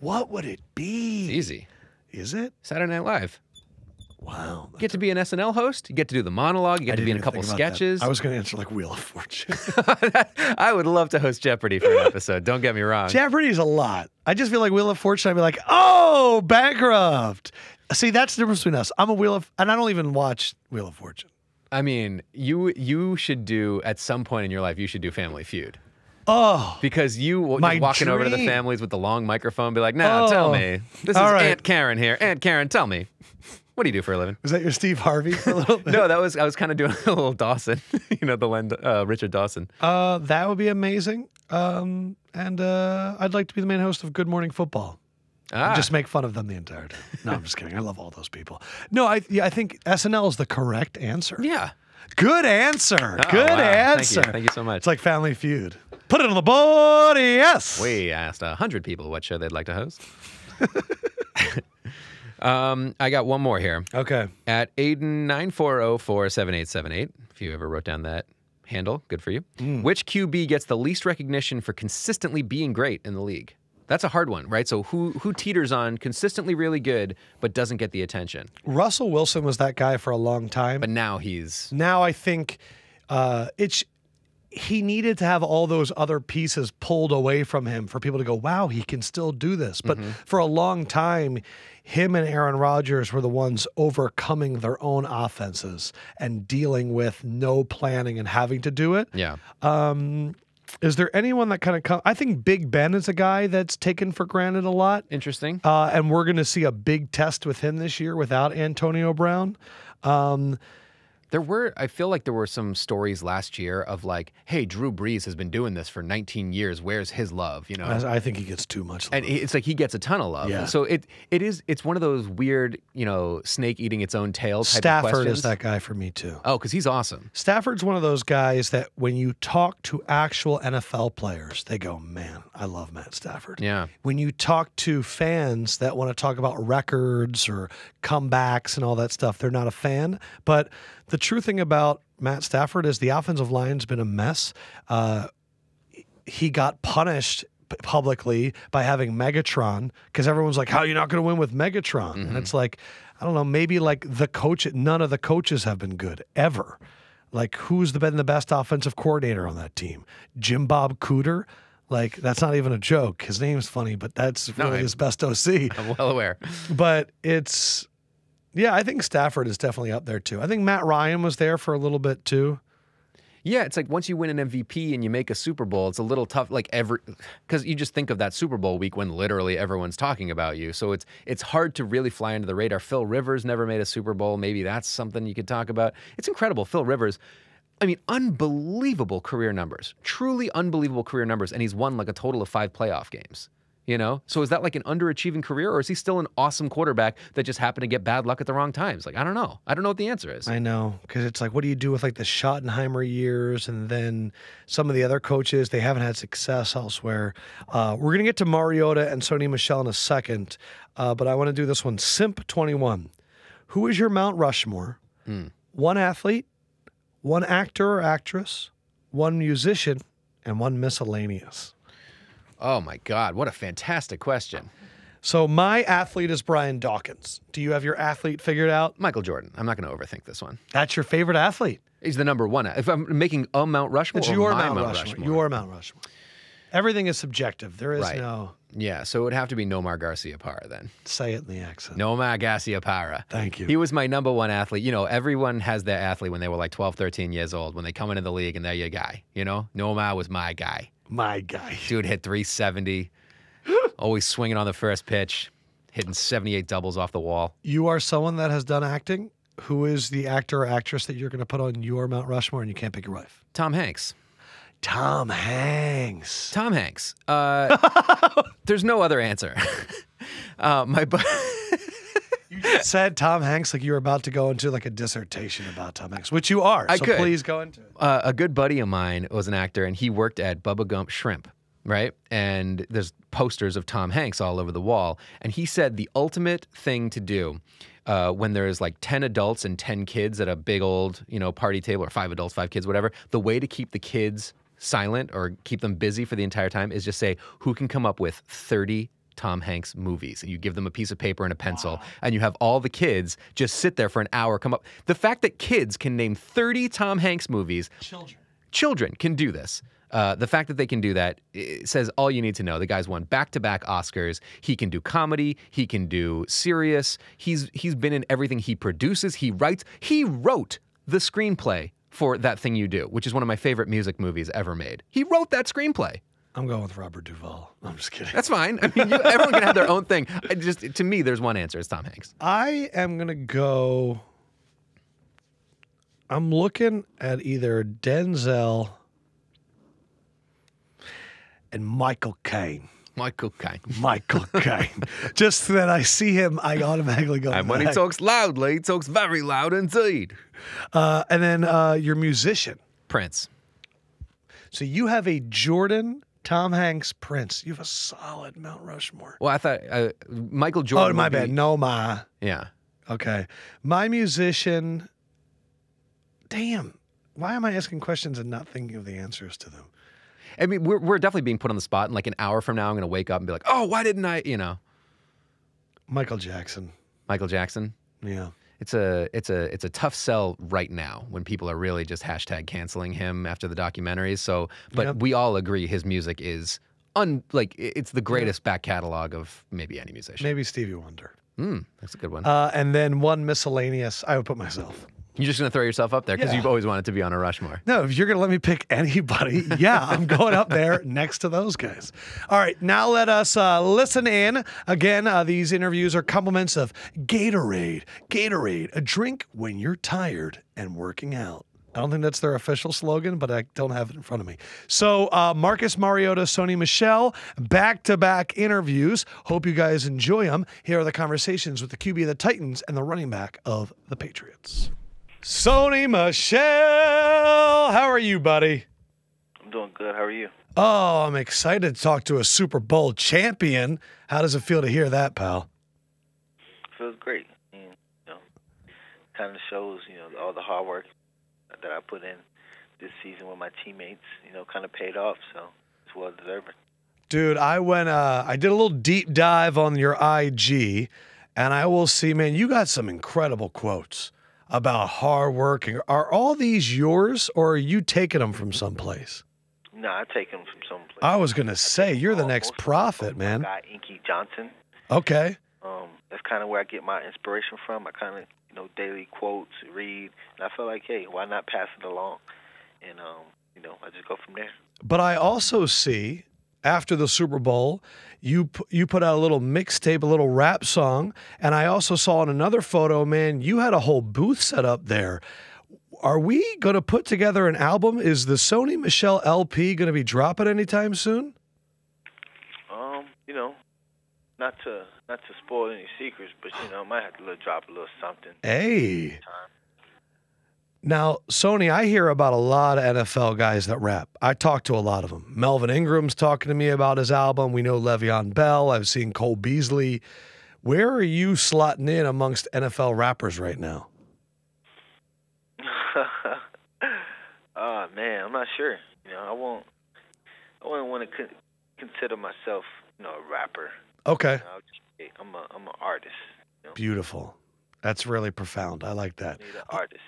Speaker 1: What would it be?
Speaker 2: Easy.
Speaker 1: Is it?
Speaker 2: Saturday Night Live.
Speaker 1: Wow.
Speaker 2: You get to be an SNL host. You get to do the monologue. You get to be in a couple
Speaker 1: about that.
Speaker 2: sketches.
Speaker 1: I was going to answer like Wheel of Fortune.
Speaker 2: I would love to host Jeopardy for an episode. Don't get me wrong.
Speaker 1: Jeopardy's a lot. I just feel like Wheel of Fortune. I'd be like, oh, bankrupt. See, that's the difference between us. I'm a Wheel of, and I don't even watch Wheel of Fortune.
Speaker 2: I mean, you you should do at some point in your life. You should do Family Feud
Speaker 1: Oh,
Speaker 2: because you
Speaker 1: My
Speaker 2: walking over to the families with the long microphone, be like, "Now tell
Speaker 1: Oh.
Speaker 2: me. This is
Speaker 1: All right.
Speaker 2: Aunt Karen here. Aunt Karen, tell me, what do you do for a living?"
Speaker 1: Was that your Steve Harvey a little bit?
Speaker 2: No, that was I was kind of doing a little Dawson, you know, the Len, uh, Richard Dawson.
Speaker 1: Uh, that would be amazing. Um, and uh, I'd like to be the main host of Good Morning Football.
Speaker 2: Ah,
Speaker 1: Just make fun of them the entire time. No, I'm just kidding. I love all those people. No, I yeah, I think SNL is the correct answer.
Speaker 2: yeah.
Speaker 1: Good answer.
Speaker 2: Oh,
Speaker 1: Good
Speaker 2: wow. Thank you.
Speaker 1: answer.
Speaker 2: Thank you so much.
Speaker 1: It's like Family Feud. Put it on the board. Yes.
Speaker 2: We asked a hundred people what show they'd like to host. um, I got one more here
Speaker 1: Okay.
Speaker 2: at Aiden nine four zero four seven eight seven eight. If you ever wrote down that handle, good for you.
Speaker 1: Mm.
Speaker 2: Which QB gets the least recognition for consistently being great in the league? That's a hard one, right? So who who teeters on consistently really good but doesn't get the attention?
Speaker 1: Russell Wilson was that guy for a long time.
Speaker 2: But now he's
Speaker 1: now I think uh, it's he needed to have all those other pieces pulled away from him for people to go, wow, he can still do this. But for a long time, him and Aaron Rodgers were the ones overcoming their own offenses and dealing with no planning and having to do it.
Speaker 2: yeah.
Speaker 1: Um, is there anyone that kind of come? I think Big Ben is a guy that's taken for granted a lot.
Speaker 2: Interesting.
Speaker 1: Uh, and we're going to see a big test with him this year without Antonio Brown. Um,
Speaker 2: There were, I feel like there were some stories last year of like, hey, Drew Brees has been doing this for 19 years. Where's his love? You know,
Speaker 1: I I think he gets too much. love.
Speaker 2: and it's like he gets a ton of love.
Speaker 1: Yeah.
Speaker 2: So it it is it's one of those weird, you know, snake eating its own tail type of
Speaker 1: Stafford
Speaker 2: questions.
Speaker 1: is that guy for me too.
Speaker 2: Oh, because he's awesome.
Speaker 1: Stafford's one of those guys that when you talk to actual NFL players, they go, "Man, I love Matt Stafford."
Speaker 2: Yeah.
Speaker 1: When you talk to fans that want to talk about records or comebacks and all that stuff, they're not a fan. But the true thing about Matt Stafford is the offensive line's been a mess. Uh, he got punished publicly by having Megatron because everyone's like, "How are you not going to win with Megatron?" And it's like, I don't know, maybe like the coach. None of the coaches have been good ever. Like, who's the been the best offensive coordinator on that team? Jim Bob Cooter. Like, that's not even a joke. His name's funny, but that's
Speaker 2: No,
Speaker 1: really
Speaker 2: I-
Speaker 1: his best OC.
Speaker 2: I'm well aware.
Speaker 1: But it's, yeah, I think Stafford is definitely up there too. I think Matt Ryan was there for a little bit too.
Speaker 2: Yeah, it's like once you win an MVP and you make a Super Bowl, it's a little tough. Like every, because you just think of that Super Bowl week when literally everyone's talking about you. So it's it's hard to really fly under the radar. Phil Rivers never made a Super Bowl. Maybe that's something you could talk about. It's incredible, Phil Rivers. I mean, unbelievable career numbers, truly unbelievable career numbers, and he's won like a total of five playoff games. You know, so is that like an underachieving career, or is he still an awesome quarterback that just happened to get bad luck at the wrong times? Like, I don't know. I don't know what the answer is.
Speaker 1: I know, because it's like, what do you do with like the Schottenheimer years, and then some of the other coaches they haven't had success elsewhere. Uh, we're gonna get to Mariota and Sony Michel in a second, uh, but I want to do this one. Simp twenty one. Who is your Mount Rushmore? One athlete, one actor or actress, one musician, and one miscellaneous.
Speaker 2: Oh my God, what a fantastic question.
Speaker 1: So my athlete is Brian Dawkins. Do you have your athlete figured out?
Speaker 2: Michael Jordan. I'm not going to overthink this one.
Speaker 1: That's your favorite athlete.
Speaker 2: He's the number one. If I'm making a Mount Rushmore,
Speaker 1: It's your
Speaker 2: my
Speaker 1: Mount, Rushmore. Your Mount Rushmore. Everything is subjective. There is
Speaker 2: Right.
Speaker 1: no
Speaker 2: Yeah, so it would have to be Nomar Garciaparra then.
Speaker 1: say it in the accent.
Speaker 2: Nomar Garciaparra.
Speaker 1: Thank you.
Speaker 2: He was my number one athlete. You know, everyone has their athlete when they were like 12, 13 years old, when they come into the league and they're your guy. You know, Nomar was my guy.
Speaker 1: My guy.
Speaker 2: Dude hit 370, always swinging on the first pitch, hitting 78 doubles off the wall.
Speaker 1: You are someone that has done acting. Who is the actor or actress that you're going to put on your Mount Rushmore and you can't pick your wife?
Speaker 2: Tom Hanks.
Speaker 1: Tom Hanks.
Speaker 2: Tom Hanks. Uh, there's no other answer. uh, my bu-
Speaker 1: said Tom Hanks like you were about to go into like a dissertation about Tom Hanks, which you are.
Speaker 2: I
Speaker 1: so
Speaker 2: could.
Speaker 1: please go into it.
Speaker 2: uh, a good buddy of mine was an actor, and he worked at Bubba Gump Shrimp, right? And there's posters of Tom Hanks all over the wall. And he said the ultimate thing to do uh, when there's like 10 adults and 10 kids at a big old, you know, party table, or five adults, five kids, whatever, the way to keep the kids silent or keep them busy for the entire time is just say, who can come up with 30 Tom Hanks movies. And you give them a piece of paper and a pencil, and you have all the kids just sit there for an hour, come up. The fact that kids can name 30 Tom Hanks movies,
Speaker 1: Children.
Speaker 2: children can do this. Uh, the fact that they can do that says all you need to know. The guy's won back-to-back Oscars. He can do comedy. He can do serious. He's he's been in everything. He produces. He writes. He wrote the screenplay for that thing you do, which is one of my favorite music movies ever made. He wrote that screenplay.
Speaker 1: I'm going with Robert Duvall. I'm just kidding.
Speaker 2: That's fine. I mean, you, everyone can have their own thing. I just to me, there's one answer. It's Tom Hanks.
Speaker 1: I am going to go. I'm looking at either Denzel and Michael Caine.
Speaker 2: Michael Caine.
Speaker 1: Michael Caine. Just that I see him, I automatically go.
Speaker 2: And when he talks loudly, he talks very loud indeed.
Speaker 1: uh, and then uh, your musician.
Speaker 2: Prince.
Speaker 1: So you have a Jordan, Tom Hanks, Prince. You have a solid Mount Rushmore.
Speaker 2: Well, I thought uh, Michael Jordan.
Speaker 1: Oh, my
Speaker 2: would be-
Speaker 1: bad. No, my.
Speaker 2: Yeah.
Speaker 1: Okay. My musician. Damn. Why am I asking questions and not thinking of the answers to them?
Speaker 2: I mean, we're, we're definitely being put on the spot. And like an hour from now, I'm going to wake up and be like, oh, why didn't I, you know,
Speaker 1: Michael Jackson.
Speaker 2: Michael Jackson?
Speaker 1: Yeah.
Speaker 2: It's a it's a it's a tough sell right now when people are really just hashtag canceling him after the documentaries. So, but
Speaker 1: Yep.
Speaker 2: we all agree his music is un like it's the greatest back catalog of maybe any musician.
Speaker 1: Maybe Stevie Wonder.
Speaker 2: Mm, that's a good one.
Speaker 1: Uh, and then one miscellaneous. I would put myself.
Speaker 2: You're just gonna throw yourself up there because
Speaker 1: yeah.
Speaker 2: you've always wanted to be on a Rushmore.
Speaker 1: No, if you're going to let me pick anybody, yeah, I'm going up there next to those guys. All right, now let us uh, listen in. Again, uh, these interviews are compliments of Gatorade. Gatorade, a drink when you're tired and working out. I don't think that's their official slogan, but I don't have it in front of me. So, uh, Marcus Mariota, Sony Michel, back to back interviews. Hope you guys enjoy them. Here are the conversations with the QB of the Titans and the running back of the Patriots. Sony Michel, how are you, buddy?
Speaker 3: I'm doing good. How are you?
Speaker 1: Oh, I'm excited to talk to a Super Bowl champion. How does it feel to hear that, pal?
Speaker 3: Feels great. And, you know, kind of shows, you know, all the hard work that I put in this season with my teammates, you know, kind of paid off. So it's well deserving.
Speaker 1: Dude, I went uh I did a little deep dive on your IG and I will see, man, you got some incredible quotes about hard work. Are all these yours or are you taking them from someplace?
Speaker 3: No, I take them from someplace.
Speaker 1: I was gonna say you're the next
Speaker 3: most of them
Speaker 1: prophet, man.
Speaker 3: Guy Inky Johnson.
Speaker 1: Okay.
Speaker 3: Um, that's kind of where I get my inspiration from. I kind of, you know, daily quotes, read, and I feel like, hey, why not pass it along? And um, you know, I just go from there.
Speaker 1: But I also see after the Super Bowl, you you put out a little mixtape, a little rap song, and I also saw in another photo, man, you had a whole booth set up there. Are we going to put together an album? Is the Sony Michel LP going to be dropping anytime soon?
Speaker 3: Um, you know, not to not to spoil any secrets, but you know, I might have to drop a little something.
Speaker 1: Hey. Now, Sony, I hear about a lot of NFL guys that rap. I talk to a lot of them. Melvin Ingram's talking to me about his album. We know Le'Veon Bell. I've seen Cole Beasley. Where are you slotting in amongst NFL rappers right now?
Speaker 3: oh man, I'm not sure. You know, I won't. I wouldn't want to con- consider myself, you know, a rapper.
Speaker 1: Okay.
Speaker 3: You know, I'll just say I'm a I'm an artist.
Speaker 1: Beautiful. That's really profound. I like that.
Speaker 3: Artist.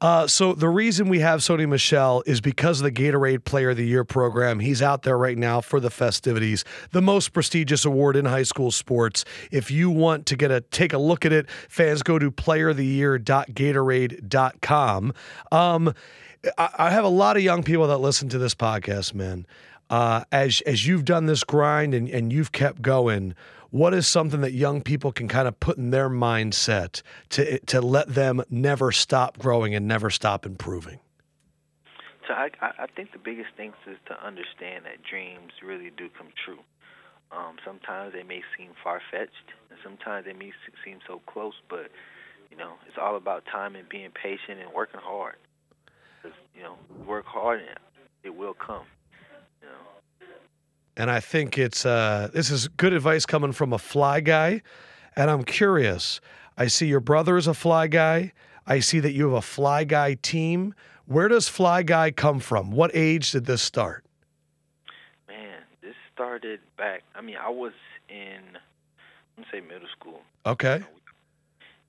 Speaker 1: Uh, so the reason we have Sony Michel is because of the Gatorade Player of the Year program. He's out there right now for the festivities, the most prestigious award in high school sports. If you want to get a take a look at it, fans go to playeroftheyear.gatorade.com. Um, I, I have a lot of young people that listen to this podcast, man. Uh, as as you've done this grind and, and you've kept going, what is something that young people can kind of put in their mindset to to let them never stop growing and never stop improving?
Speaker 3: So I I think the biggest thing is to understand that dreams really do come true. Um, sometimes they may seem far fetched, and sometimes they may seem so close. But you know, it's all about time and being patient and working hard. 'Cause, you know, work hard and it will come. You know.
Speaker 1: And I think it's uh, this is good advice coming from a fly guy. And I'm curious. I see your brother is a fly guy. I see that you have a fly guy team. Where does fly guy come from? What age did this start?
Speaker 3: Man, this started back. I mean, I was in, I'm say middle school.
Speaker 1: Okay.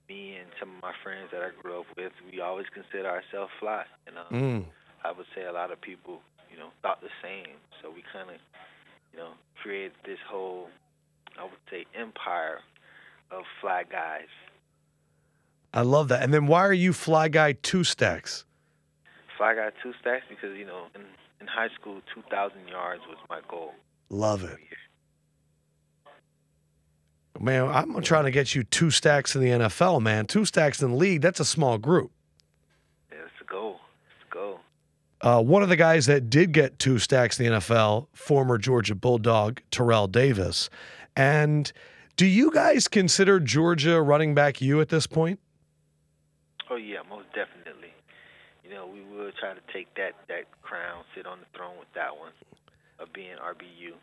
Speaker 3: Me and some of my friends that I grew up with, we always consider ourselves fly. And um,
Speaker 1: Mm.
Speaker 3: I would say a lot of people, you know, thought the same. So we kind of, you know, created this whole, I would say, empire of fly guys.
Speaker 1: I love that. And then why are you fly guy two stacks?
Speaker 3: Fly guy two stacks because you know, in in high school, 2,000 yards was my goal.
Speaker 1: Love it. Man, I'm trying to get you two stacks in the NFL, man. Two stacks in the league, that's a small group.
Speaker 3: Yeah. It's a goal.
Speaker 1: Uh, one of the guys that did get two stacks in the NFL, former Georgia Bulldog Terrell Davis. And do you guys consider Georgia running back you at this point?
Speaker 3: Oh yeah, most definitely. You know, we will try to take that that crown, sit on the throne with that one of being RBU.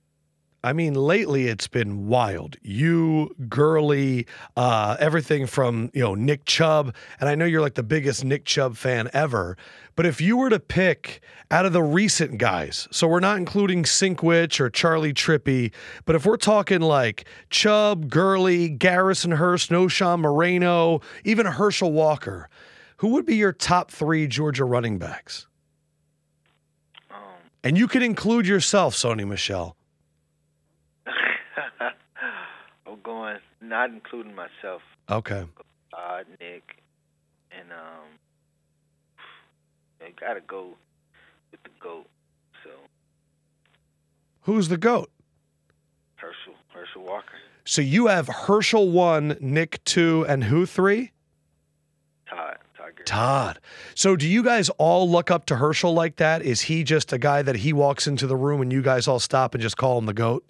Speaker 1: I mean, lately it's been wild. You, Gurley, uh, everything from you know Nick Chubb, and I know you're like the biggest Nick Chubb fan ever. But if you were to pick out of the recent guys, so we're not including Sinkwich or Charley Trippi, but if we're talking like Chubb, Gurley, Garrison Hearst, Knowshon Moreno, even Herschel Walker, who would be your top three Georgia running backs?
Speaker 3: Um,
Speaker 1: And you can include yourself, Sony Michel.
Speaker 3: I'm going, not including myself,
Speaker 1: Okay.
Speaker 3: uh, Nick, and um, you gotta go with the goat. So
Speaker 1: Who's the GOAT?
Speaker 3: Herschel, Herschel Walker,
Speaker 1: So you have Herschel one, Nick two, and who three?
Speaker 3: Todd, Todd.
Speaker 1: Todd. So do you guys all look up to Herschel like that? Is he just a guy that he walks into the room and you guys all stop and just call him the goat?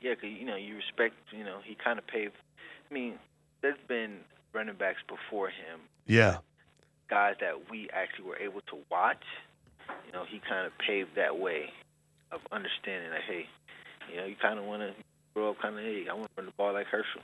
Speaker 3: Yeah, 'cause you know you respect. You know he kind of paved. I mean, there's been running backs before him,
Speaker 1: Yeah.
Speaker 3: guys that we actually were able to watch. You know, he kind of paved that way of understanding that hey, you know, you kind of want to grow up, kind of hey, I want to run the ball like Herschel.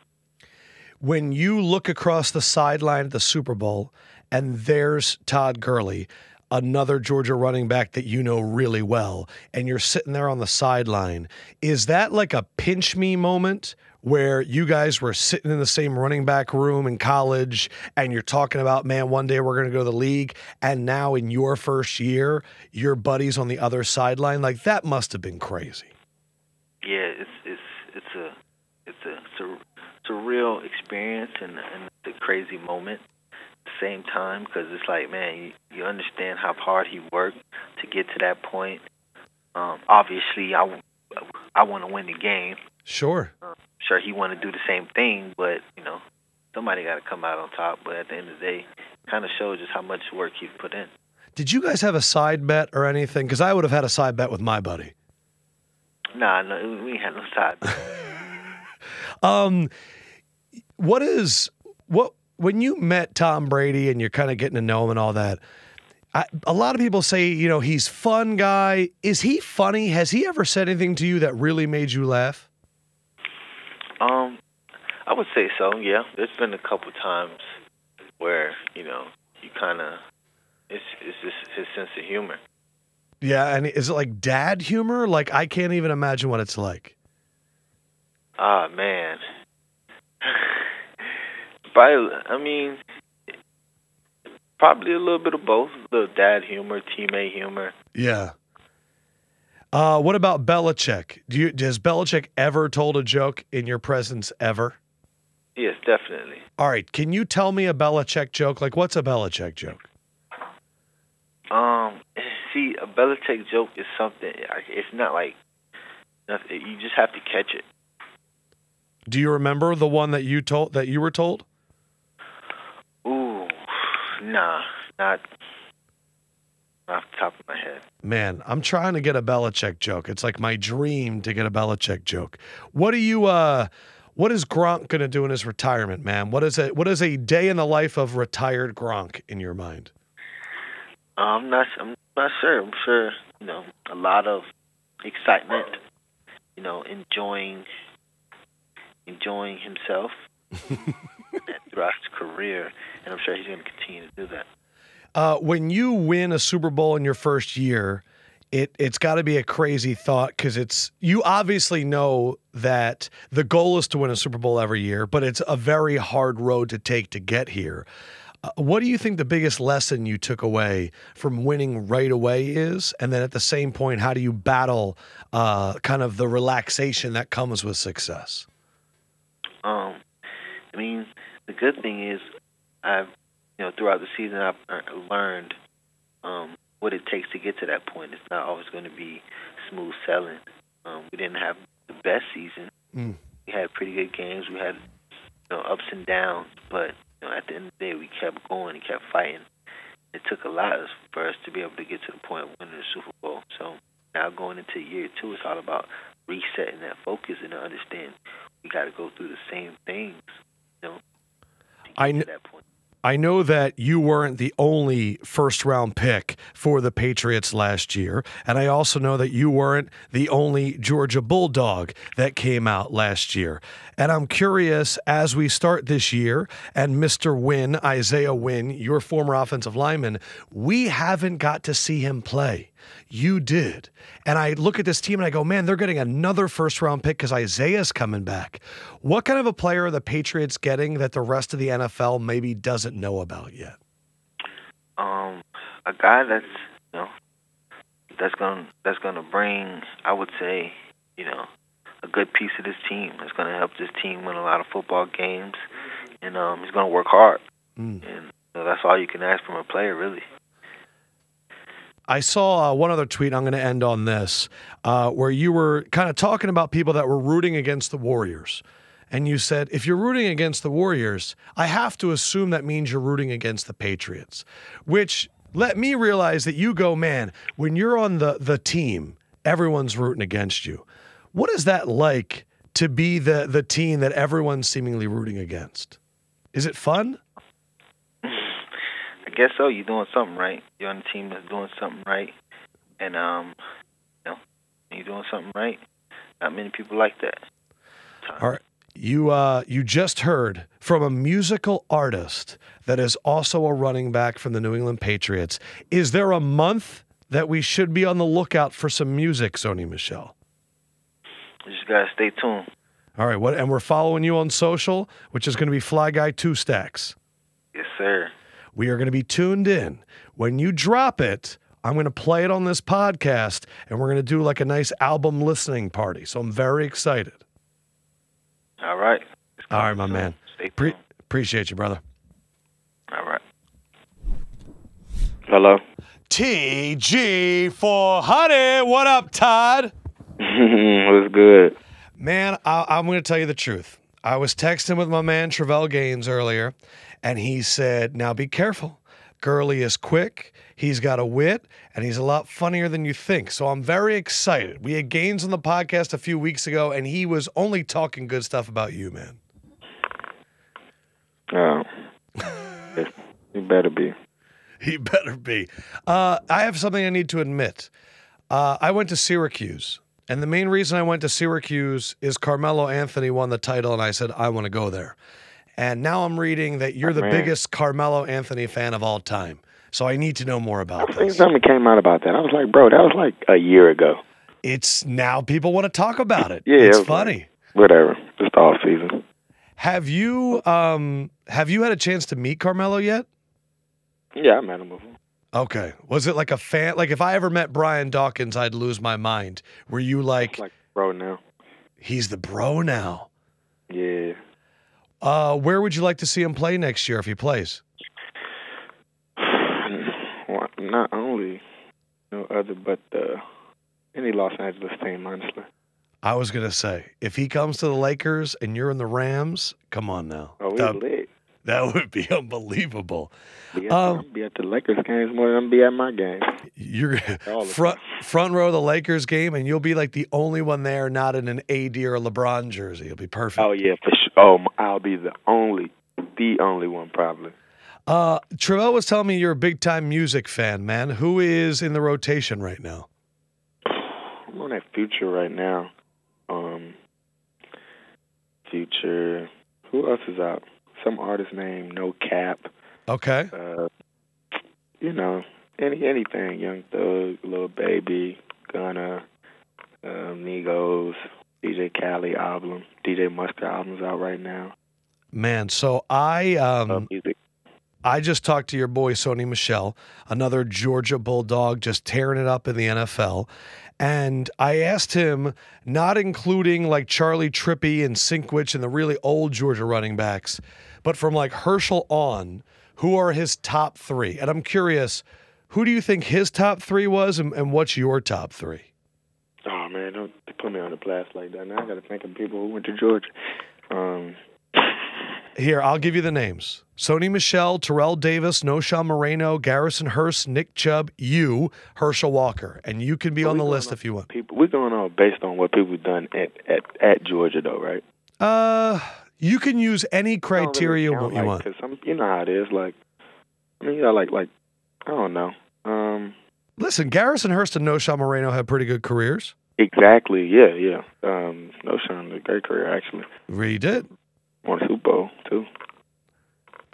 Speaker 1: When you look across the sideline at the Super Bowl and there's Todd Gurley, another Georgia running back that you know really well, and you're sitting there on the sideline, is that like a pinch me moment where you guys were sitting in the same running back room in college and you're talking about, man, one day we're going to go to the league, and now in your first year, your buddies on the other sideline? Like that must have been crazy.
Speaker 3: Yeah, it's it's it's a it's a it's a, it's a real experience and and it's a crazy moment same time because it's like man, you, you understand how hard he worked to get to that point. Um, obviously, I I want to win the game.
Speaker 1: Sure.
Speaker 3: Sure, he want to do the same thing, but you know, somebody got to come out on top. But at the end of the day, kind of shows just how much work he's put in.
Speaker 1: Did you guys have a side bet or anything? Because I would have had a side bet with my buddy.
Speaker 3: Nah, no, we had no side.
Speaker 1: Um, what is what when you met Tom Brady and you're kind of getting to know him and all that? I, a lot of people say, you know, he's fun guy. Is he funny? Has he ever said anything to you that really made you laugh?
Speaker 3: Um, I would say so. Yeah, there's been a couple times where you know you kind of it's it's just his sense of humor.
Speaker 1: Yeah, and is it like dad humor? Like I can't even imagine what it's like.
Speaker 3: Ah man, probably. I mean, probably a little bit of both. Little dad humor, teammate humor.
Speaker 1: Yeah. Uh, what about Belichick? Do you has Belichick ever told a joke in your presence ever?
Speaker 3: Yes, definitely.
Speaker 1: All right, can you tell me a Belichick joke? Like, what's a Belichick joke?
Speaker 3: Um, see, a Belichick joke is something. It's not like nothing. You just have to catch it.
Speaker 1: Do you remember the one that you told that you were told?
Speaker 3: Nah, not off the top of my head.
Speaker 1: Man, I'm trying to get a Belichick joke. It's like my dream to get a Belichick joke. What do you uh what is Gronk going to do in his retirement, man? What is it? What is a day in the life of retired Gronk in your mind?
Speaker 3: I'm not. I'm not sure. I'm sure. You know, a lot of excitement. You know, enjoying, enjoying himself throughout his career, and I'm sure he's going to continue to do that.
Speaker 1: Uh, when you win a Super Bowl in your first year, it it's got to be a crazy thought because it's you obviously know that the goal is to win a Super Bowl every year, but it's a very hard road to take to get here. Uh, what do you think the biggest lesson you took away from winning right away is? And then at the same point, how do you battle uh, kind of the relaxation that comes with success?
Speaker 3: Um, I mean, the good thing is, I've you know throughout the season I've learned um, what it takes to get to that point. It's not always going to be smooth sailing. Um, we didn't have the best season.
Speaker 1: Mm.
Speaker 3: We had pretty good games. We had you know, ups and downs, but you know, at the end of the day, we kept going and kept fighting. It took a lot for us to be able to get to the point of winning the Super Bowl. So now going into year two, it's all about resetting that focus and to understand we got to go through the same things. You know,
Speaker 1: I
Speaker 3: kn-
Speaker 1: I know that you weren't the only first round pick for the Patriots last year. And I also know that you weren't the only Georgia Bulldog that came out last year. And I'm curious as we start this year, and Mr. Wynn, Isaiah Wynn, your former offensive lineman, we haven't got to see him play. You did. And I look at this team and I go, man, they're getting another first round pick because Isaiah's coming back. What kind of a player are the Patriots getting that the rest of the NFL maybe doesn't know about yet?
Speaker 3: Um, a guy that's you know that's gonna that's gonna bring, I would say, you know, a good piece of this team. It's gonna help this team win a lot of football games, and um, he's gonna work hard.
Speaker 1: Mm.
Speaker 3: And you know, that's all you can ask from a player, really.
Speaker 1: I saw uh, one other tweet. I'm going to end on this, uh, where you were kind of talking about people that were rooting against the Warriors. And you said, if you're rooting against the Warriors, I have to assume that means you're rooting against the Patriots, which let me realize that you go, man, when you're on the, the team, everyone's rooting against you. What is that like to be the, the team that everyone's seemingly rooting against? Is it fun?
Speaker 3: I guess so. You're doing something right. You're on a team that's doing something right, and um, you know, you're doing something right. Not many people like that.
Speaker 1: All right. You uh, you just heard from a musical artist that is also a running back from the New England Patriots. Is there a month that we should be on the lookout for some music, Sony Michel?
Speaker 3: You just gotta stay tuned.
Speaker 1: All right, what? And we're following you on social, which is going to be Fly Guy Two Stacks.
Speaker 3: Yes, sir.
Speaker 1: We are going to be tuned in. When you drop it, I'm going to play it on this podcast, and we're going to do like a nice album listening party. So I'm very excited.
Speaker 3: All right.
Speaker 1: All right, my man.
Speaker 3: Stay tuned.
Speaker 1: Pre- appreciate you, brother.
Speaker 3: All right. Hello.
Speaker 1: TG for honey. What up, Todd?
Speaker 3: What's good?
Speaker 1: Man, I, I'm going to tell you the truth. I was texting with my man Travelle Gaines earlier, and he said, "Now be careful. Gurley is quick. He's got a wit, and he's a lot funnier than you think. So I'm very excited. We had Gaines on the podcast a few weeks ago, and he was only talking good stuff about you, man.
Speaker 4: Oh, he better be.
Speaker 1: He better be. Uh, I have something I need to admit. Uh, I went to Syracuse, and the main reason I went to Syracuse is Carmelo Anthony won the title, and I said I want to go there. And now I'm reading that you're the
Speaker 4: man.
Speaker 1: biggest Carmelo Anthony fan of all time. So I need to know more
Speaker 4: I
Speaker 1: about
Speaker 4: think
Speaker 1: this.
Speaker 4: something came out about that. I was like, bro, that was like a year ago.
Speaker 1: It's now people want to talk about it.
Speaker 4: Yeah,
Speaker 1: it's
Speaker 4: it
Speaker 1: funny.
Speaker 4: Whatever, just off season.
Speaker 1: Have you um have you had a chance to meet Carmelo yet?
Speaker 4: Yeah, I met him before.
Speaker 1: Okay. Was it like a fan like if I ever met Brian Dawkins, I'd lose my mind. Were you like
Speaker 4: Like, bro, now.
Speaker 1: he's the bro now?
Speaker 4: Yeah.
Speaker 1: Uh where would you like to see him play next year if he plays?
Speaker 4: Not only no other but uh, any Los Angeles team, honestly.
Speaker 1: I was gonna say, if he comes to the Lakers and you're in the Rams, come on now.
Speaker 4: Oh, we lit.
Speaker 1: that would be unbelievable.
Speaker 4: Be at,
Speaker 1: Um,
Speaker 4: I'm be at the Lakers games more than I'm be at my game.
Speaker 1: You're front front row of the Lakers game, and you'll be like the only one there not in an AD or a LeBron jersey. It'll be perfect.
Speaker 4: Oh yeah, for sure. Oh, I'll be the only, the only one probably.
Speaker 1: Uh, Travelle was telling me you're a big time music fan, man. Who is in the rotation right now?
Speaker 4: I'm on that Future right now. Um, Future. Who else is out? Some artist named No Cap.
Speaker 1: Okay.
Speaker 4: Uh, you know, any anything. Young Thug, Lil Baby, Gunna, um, Migos, DJ Khaled album, DJ Mustard album's out right now.
Speaker 1: Man, so I um
Speaker 4: music.
Speaker 1: I just talked to your boy Sony Michel, another Georgia Bulldog, just tearing it up in the NFL. And I asked him, not including like Charley Trippi and Sinkwich and the really old Georgia running backs, but from like Herschel on, who are his top three? And I'm curious, who do you think his top three was, and, and what's your top three?
Speaker 4: Oh man, don't put me on the blast like that. Now I got to think of people who went to Georgia. Um,
Speaker 1: Here, I'll give you the names Sony Michel, Terrell Davis, Knowshon Moreno, Garrison Hearst, Nick Chubb, you, Herschel Walker. And you can be
Speaker 4: Well,
Speaker 1: on the list
Speaker 4: on-
Speaker 1: if you want.
Speaker 4: people, we're going on based on what people done at at at Georgia though, right?
Speaker 1: Uh, you can use any criteria
Speaker 4: Don't
Speaker 1: you
Speaker 4: count,
Speaker 1: want.
Speaker 4: like, 'cause you know how it is. Like, I mean, yeah, like like I don't know. Um,
Speaker 1: Listen, Garrison Hearst and Knowshon Moreno have pretty good careers.
Speaker 4: exactly. Yeah, yeah. Um, no, Sean, a great career actually.
Speaker 1: Really did.
Speaker 4: Won Super Bowl too.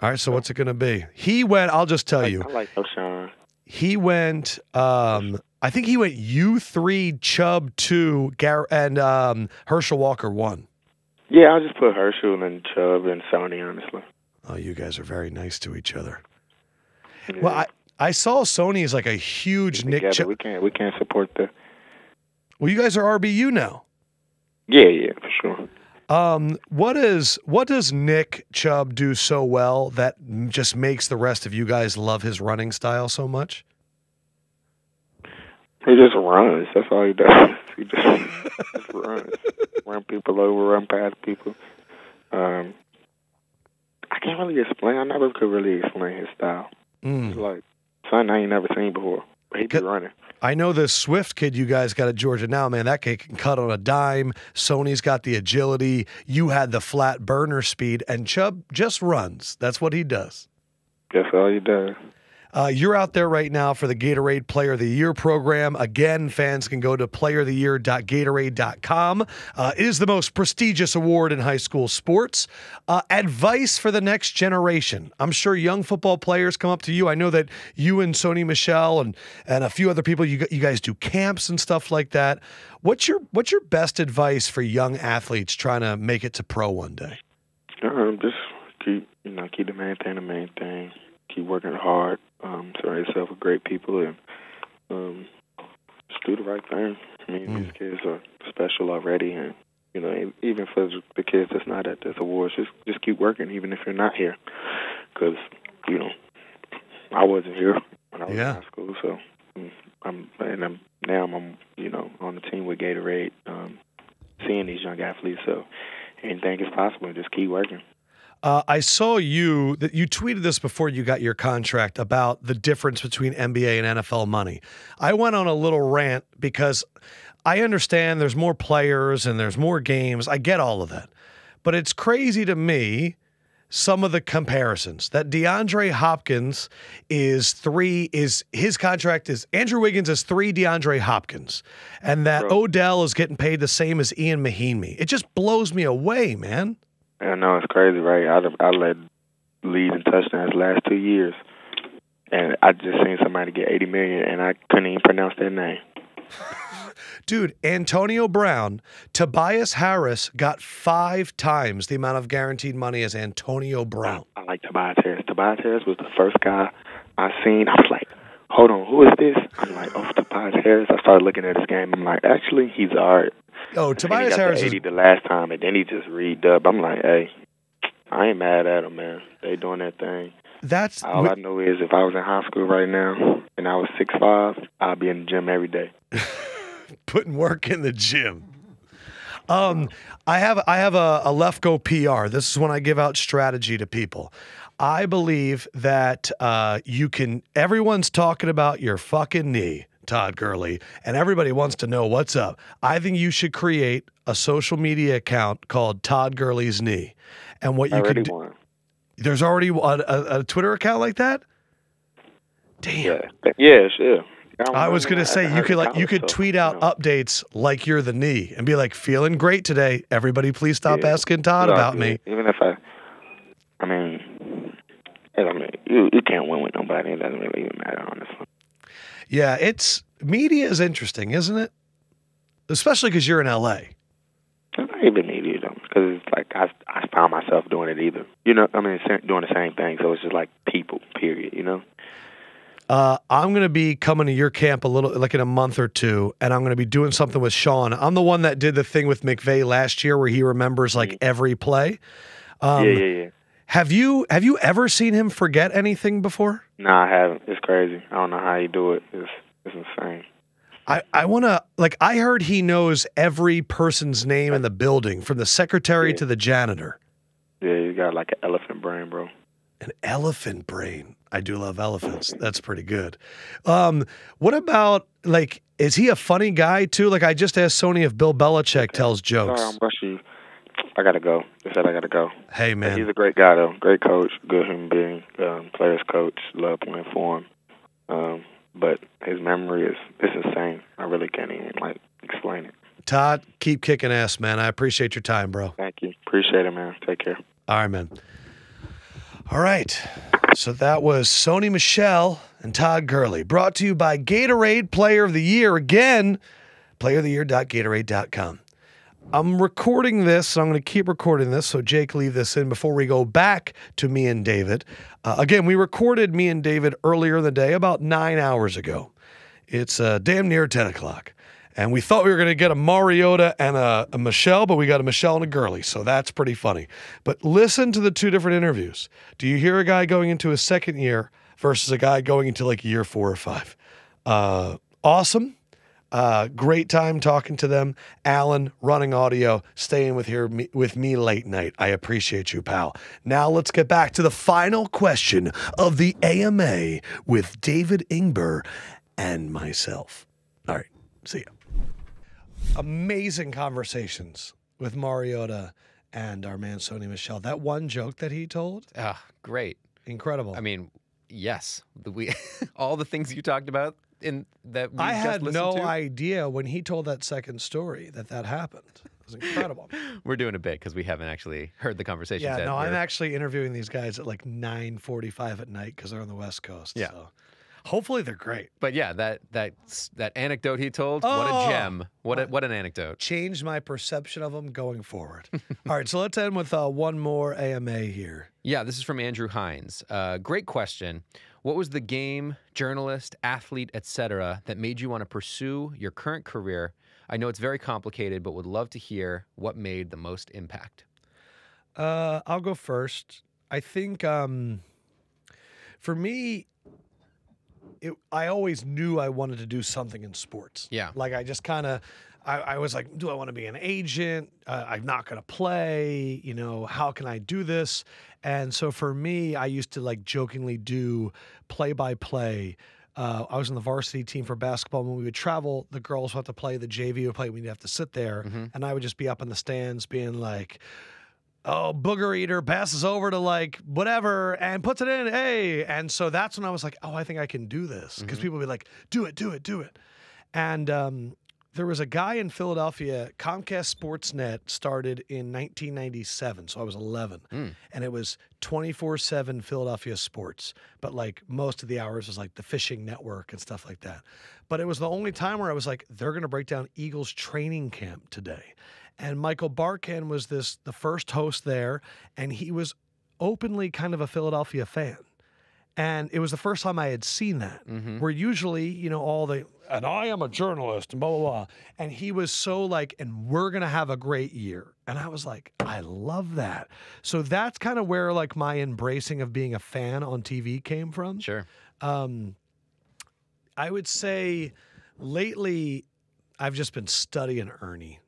Speaker 1: All right, so what's it going to be? He went, I'll just tell
Speaker 4: Like,
Speaker 1: you,
Speaker 4: I like no
Speaker 1: he went, um, I think he went U3, Chubb 2, Gar- and um, Herschel Walker 1.
Speaker 4: Yeah, I'll just put Herschel and Chubb and Sony honestly.
Speaker 1: Oh, you guys are very nice to each other.
Speaker 4: Yeah,
Speaker 1: Well, I, I saw Sony is like a huge Nick Chubb.
Speaker 4: we can't we can't support the.
Speaker 1: Well, you guys are RBU now.
Speaker 4: Yeah, yeah, for sure.
Speaker 1: Um, what is what does Nick Chubb do so well that just makes the rest of you guys love his running style so much?
Speaker 4: He just runs. That's all he does. He just, just runs. Run people over, run past people. Um, I can't really explain. I never could really explain his style. It's
Speaker 1: Mm.
Speaker 4: like something I ain't never seen before. He be running.
Speaker 1: I know this Swift kid you guys got at Georgia now, man. That kid can cut on a dime. Sony's got the agility. You had the flat burner speed, and Chubb just runs. That's what he does.
Speaker 4: That's all he does.
Speaker 1: Uh, you're out there right now for the Gatorade Player of the Year program. Again, fans can go to playeroftheyear.gatorade.com. Uh, it is the most prestigious award in high school sports. Uh, advice for the next generation. I'm sure young football players come up to you. I know that you and Sony Michel and and a few other people you you guys do camps and stuff like that. What's your what's your best advice for young athletes trying to make it to pro one day?
Speaker 4: Um, just keep you know keep the main thing the main thing. Keep working hard. Um, surround yourself with great people and um, just do the right thing. I mean,
Speaker 1: Mm.
Speaker 4: these kids are special already, and you know even for the kids that's not at this awards, just just keep working even if you're not here, because you know I wasn't here when I was
Speaker 1: Yeah.
Speaker 4: in high school, so mm, I'm and I'm now I'm you know on the team with Gatorade, um, seeing these young athletes. So anything is possible. Just keep working.
Speaker 1: Uh, I saw you that you tweeted this before you got your contract about the difference between NBA and NFL money. I went on a little rant because I understand there's more players and there's more games. I get all of that. But it's crazy to me some of the comparisons that DeAndre Hopkins is three is his contract is Andrew Wiggins is three DeAndre Hopkins and that
Speaker 4: Bro.
Speaker 1: Odell is getting paid the same as Ian Mahinmi. It just blows me away, man.
Speaker 4: I know it's crazy, right? I I led lead in touchdowns last two years, and I just seen somebody get eighty million, and I couldn't even pronounce their name.
Speaker 1: Dude, Antonio Brown, Tobias Harris got five times the amount of guaranteed money as Antonio Brown.
Speaker 4: I like Tobias Harris. Tobias Harris was the first guy I seen. I was like, hold on, who is this? I'm like, oh, Tobias Harris. I started looking at his game. I'm like, actually, he's all right.
Speaker 1: Oh, Tobias Harris
Speaker 4: the
Speaker 1: is
Speaker 4: the last time, and then he just re-dubbed. I'm like, hey, I ain't mad at him, man. They doing that thing.
Speaker 1: that's
Speaker 4: All I know is if I was in high school right now and I was six five, I'd be in the gym every day.
Speaker 1: putting work in the gym. Um, I have I have a, a Lefkoe PR. This is when I give out strategy to people. I believe that uh, you can. Everyone's talking about your fucking knee, Todd Gurley, and everybody wants to know what's up. I think you should create a social media account called Todd Gurley's knee, and what you
Speaker 4: already
Speaker 1: can do. There's already a, a, a Twitter account like that. Damn.
Speaker 4: Yeah, yeah, sure.
Speaker 1: I was gonna say you could like you could tweet out updates like you're the knee and be like feeling great today. Everybody, please stop
Speaker 4: Yeah.
Speaker 1: asking Todd about me.
Speaker 4: Even if I, I mean, I mean, you you can't win with nobody. It doesn't really even matter, honestly.
Speaker 1: Yeah, it's media is interesting, isn't it? Especially because you're in LA.
Speaker 4: It's not even needed though, because it's like I I found myself doing it either. You know, I mean, doing the same thing. So it's just like people, period. You know.
Speaker 1: Uh, I'm going to be coming to your camp a little, like in a month or two, and I'm going to be doing something with Sean. I'm the one that did the thing with McVay last year, where he remembers like every play. Um,
Speaker 4: yeah, yeah, yeah.
Speaker 1: Have you have you ever seen him forget anything before?
Speaker 4: Nah, I haven't. It's crazy. I don't know how you do it. It's it's insane.
Speaker 1: I, I want to like I heard he knows every person's name in the building from the secretary
Speaker 4: Yeah.
Speaker 1: to the janitor.
Speaker 4: Yeah, you got like an elephant brain, bro.
Speaker 1: An elephant brain. I do love elephants. That's pretty good. Um, what about like is he a funny guy too? Like I just asked Sony if Bill Belichick tells jokes.
Speaker 4: Sorry, I'm rushing. I gotta go. They said I gotta go.
Speaker 1: Hey
Speaker 4: man, He's a great guy though. Great coach, good human being, um, players coach, love playing for him. Um, but his memory is it's insane. I really can't even like explain it.
Speaker 1: Todd, keep kicking ass, man. I appreciate your time, bro.
Speaker 4: Thank you. Appreciate it, man. Take care.
Speaker 1: All right, man. All right. So that was Sony Michel and Todd Gurley, brought to you by Gatorade Player of the Year. Again, playeroftheyear.gatorade.com. I'm recording this, I'm going to keep recording this. So, Jake, leave this in before we go back to me and David. Uh, again, we recorded me and David earlier in the day, about nine hours ago. It's uh, damn near 10 o'clock. And we thought we were going to get a Mariota and a, a Michel, but we got a Michel and a Gurley. So that's pretty funny. But listen to the two different interviews. Do you hear a guy going into his second year versus a guy going into like year four or five? Uh, awesome. Uh, great time talking to them. Alan, running audio, staying with here me, with me late night. I appreciate you, pal. Now let's get back to the final question of the AMA with David Ingber and myself. All right, see ya. Amazing conversations with Mariota and our man Sony Michel. That one joke that he told,
Speaker 2: Ah, great.
Speaker 1: incredible.
Speaker 2: I mean, yes, we all the things you talked about in that we
Speaker 1: I had no
Speaker 2: to.
Speaker 1: idea when he told that second story that that happened. It was incredible.
Speaker 2: We're doing a bit because we haven't actually heard the conversation.
Speaker 1: Yeah, no, I'm actually interviewing these guys at like 9:45 at night because they're on the West Coast.
Speaker 2: Yeah.
Speaker 1: So hopefully they're great.
Speaker 2: But yeah, that that that anecdote he told, what
Speaker 1: Oh!
Speaker 2: a gem! What a, what an anecdote!
Speaker 1: Changed my perception of them going forward. All right, so let's end with uh, one more AMA here.
Speaker 2: Yeah, this is from Andrew Hines. Uh, great question. What was the game, journalist, athlete, etc., that made you want to pursue your current career? I know it's very complicated, but would love to hear what made the most impact.
Speaker 1: Uh, I'll go first. I think um, for me, it, I always knew I wanted to do something in sports.
Speaker 2: Yeah.
Speaker 1: Like I just kind of, I, I was like, do I want to be an agent? Uh, I'm not going to play. You know, how can I do this? And so for me, I used to like jokingly do play by play. Uh, I was on the varsity team for basketball. When we would travel, the girls would have to play, the JV would play. We'd have to sit there, and I would just be up in the stands, being like, oh, booger eater passes over to like whatever and puts it in. Hey. And so that's when I was like, oh, I think I can do this. Because people would be like, do it, do it, do it. And um, there was a guy in Philadelphia, Comcast Sportsnet started in 1997. So I was 11. Hmm. And it was 24 7 Philadelphia sports. But like most of the hours was like the fishing network and stuff like that. But it was the only time where I was like, they're going to break down Eagles training camp today. And Michael Barkann was this the first host there, and he was openly kind of a Philadelphia fan. And it was the first time I had seen that. Where usually, you know, all the and I am a journalist and blah blah blah. And he was so like, and we're gonna have a great year. And I was like, I love that. So that's kind of where like my embracing of being a fan on TV came from.
Speaker 2: Sure.
Speaker 1: Um, I would say lately I've just been studying Ernie.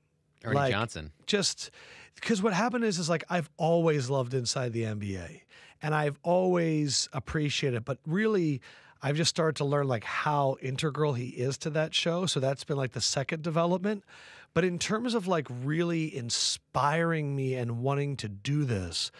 Speaker 2: Ernie
Speaker 1: Like,
Speaker 2: Johnson.
Speaker 1: Just because what happened is is like I've always loved inside the NBA and I've always appreciated it, but really I've just started to learn like how integral he is to that show. So that's been like the second development. But in terms of like really inspiring me and wanting to do this,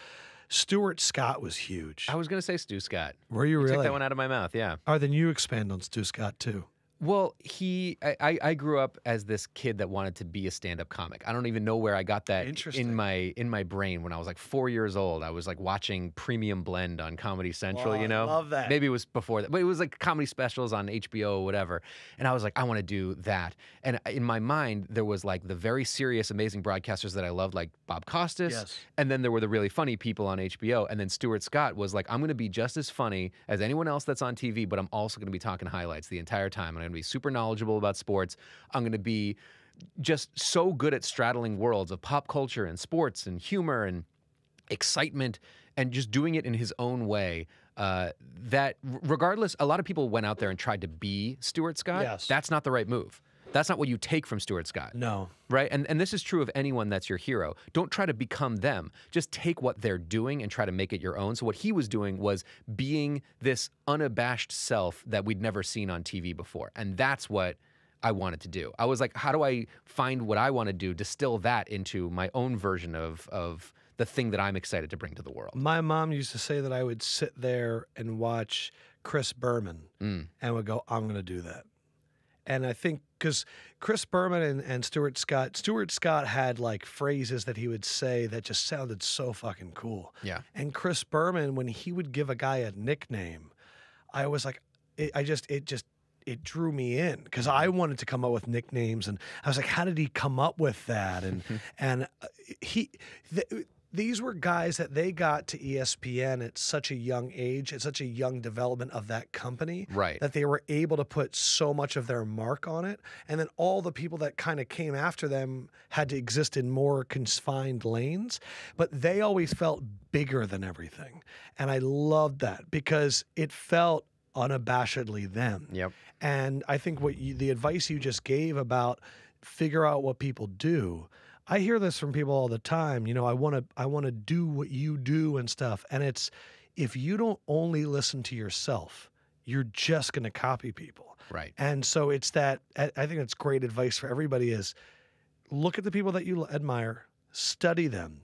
Speaker 1: Stuart Scott was huge.
Speaker 2: I was going to say Stu Scott.
Speaker 1: Were you
Speaker 2: Took
Speaker 1: really?
Speaker 2: that one out of my mouth. Yeah.
Speaker 1: Or then you expand on Stu Scott too.
Speaker 2: Well, he, I, I grew up as this kid that wanted to be a stand-up comic. I don't even know where I got that in my in my brain when I was like four years old. I was like watching Premium Blend on Comedy Central.
Speaker 1: Wow,
Speaker 2: you know,
Speaker 1: love that.
Speaker 2: Maybe it was before that, but it was like comedy specials on HBO or whatever. And I was like, I want to do that. And in my mind, there was like the very serious, amazing broadcasters that I loved, like Bob Costas.
Speaker 1: Yes.
Speaker 2: And then there were the really funny people on HBO. And then Stuart Scott was like, I'm going to be just as funny as anyone else that's on TV, but I'm also going to be talking highlights the entire time. And I'm to be super knowledgeable about sports. I'm going to be just so good at straddling worlds of pop culture and sports and humor and excitement and just doing it in his own way. Uh, that regardless, a lot of people went out there and tried to be Stuart Scott.
Speaker 1: Yes.
Speaker 2: That's not the right move. That's not what you take from Stuart Scott.
Speaker 1: No.
Speaker 2: Right? And and this is true of anyone that's your hero. Don't try to become them. Just take what they're doing and try to make it your own. So what he was doing was being this unabashed self that we'd never seen on TV before. And that's what I wanted to do. I was like, how do I find what I want to do, distill that into my own version of of the thing that I'm excited to bring to the world.
Speaker 1: My mom used to say that I would sit there and watch Chris Berman
Speaker 2: Mm.
Speaker 1: and would go, I'm going to do that. And I think because Chris Berman and, and Stuart Scott, Stuart Scott had like phrases that he would say that just sounded so fucking cool.
Speaker 2: Yeah.
Speaker 1: And Chris Berman, when he would give a guy a nickname, I was like, it, I just, it just, it drew me in because I wanted to come up with nicknames, and I was like, how did he come up with that? And and uh, he, th- these were guys that they got to ESPN at such a young age, at such a young development of that company,
Speaker 2: Right.
Speaker 1: That they were able to put so much of their mark on it, and then all the people that kind of came after them had to exist in more confined lanes, but they always felt bigger than everything, and I loved that because it felt unabashedly them.
Speaker 2: Yep.
Speaker 1: And I think what you, the advice you just gave about figure out what people do. I hear this from people all the time. You know, I want to I want to do what you do and stuff. And it's if you don't only listen to yourself, you're just going to copy people.
Speaker 2: Right.
Speaker 1: And so it's that I think that's great advice for everybody is look at the people that you admire, study them,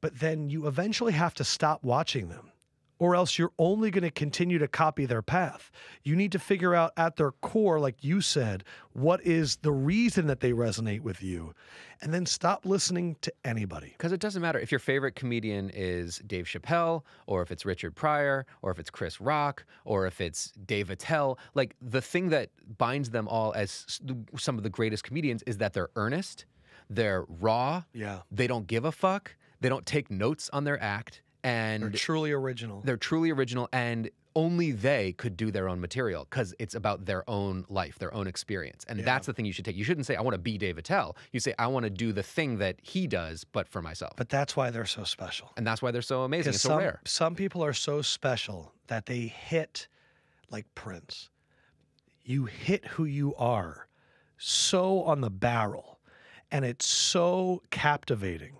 Speaker 1: but then you eventually have to stop watching them or else you're only going to continue to copy their path. You need to figure out at their core, like you said, what is the reason that they resonate with you, and then stop listening to anybody.
Speaker 2: Because it doesn't matter if your favorite comedian is Dave Chappelle, or if it's Richard Pryor, or if it's Chris Rock, or if it's Dave Attell. Like the thing that binds them all as some of the greatest comedians is that they're earnest, they're raw,
Speaker 1: Yeah.
Speaker 2: they don't give a fuck, they don't take notes on their act, and
Speaker 1: They're truly original.
Speaker 2: they're truly original and only they could do their own material because it's about their own life, their own experience. And that's the thing you should take. You shouldn't say, I want to be Dave Attell. You say, I want to do the thing that he does, but for myself.
Speaker 1: but that's why they're so special.
Speaker 2: and that's why they're so amazing. It's so rare.
Speaker 1: some people are so special that they hit like Prince. you hit who you are so on the barrel and it's so captivating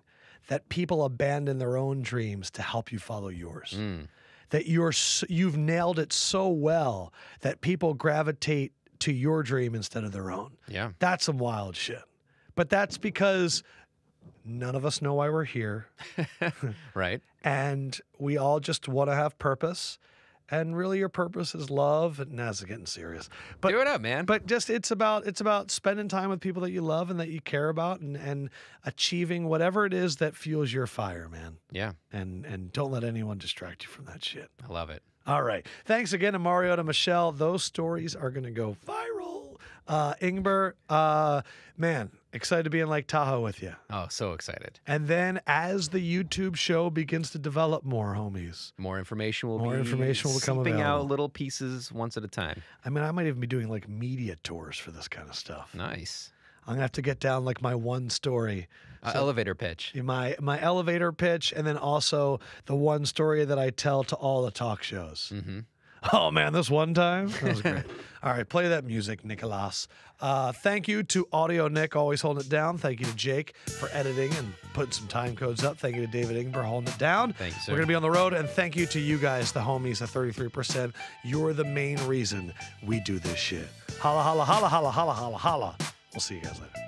Speaker 1: that people abandon their own dreams to help you follow yours. Hmm. That you're you've nailed it so well that people gravitate to your dream instead of their own.
Speaker 2: Yeah.
Speaker 1: That's some wild shit. But that's because none of us know why we're here
Speaker 2: Right.
Speaker 1: and we all just want to have purpose. And really your purpose is love and now it's getting serious. But
Speaker 2: Do it up, man.
Speaker 1: but just it's about it's about spending time with people that you love and that you care about and and achieving whatever it is that fuels your fire, man.
Speaker 2: yeah.
Speaker 1: And and don't let anyone distract you from that shit.
Speaker 2: I love it.
Speaker 1: All right. Thanks again to Mario to Michel. Those stories are going to go viral. Uh, Ingber, uh, man, excited to be in Lake Tahoe with you.
Speaker 2: Oh, so excited.
Speaker 1: And then as the YouTube show begins to develop more, homies,
Speaker 2: More information will be
Speaker 1: More
Speaker 2: be
Speaker 1: information will
Speaker 2: seeping
Speaker 1: available.
Speaker 2: out little pieces once at a time.
Speaker 1: I mean, I might even be doing like media tours for this kind of stuff.
Speaker 2: Nice.
Speaker 1: I'm gonna have to get down like my one story,
Speaker 2: Uh, elevator pitch.
Speaker 1: my my elevator pitch, and then also the one story that I tell to all the talk shows.
Speaker 2: Mm-hmm.
Speaker 1: Oh man, this one time that was great. all right, play that music, Nicolas. Uh, thank you to Audio Nick, always holding it down. Thank you to Jake for editing and putting some time codes up. Thank you to David Ingber holding it down.
Speaker 2: Thank you, sir.
Speaker 1: We're gonna be on the road, and thank you to you guys, the homies, the 33%. You're the main reason we do this shit. Holla, holla, holla, holla, holla, holla, holla. We'll see you guys later.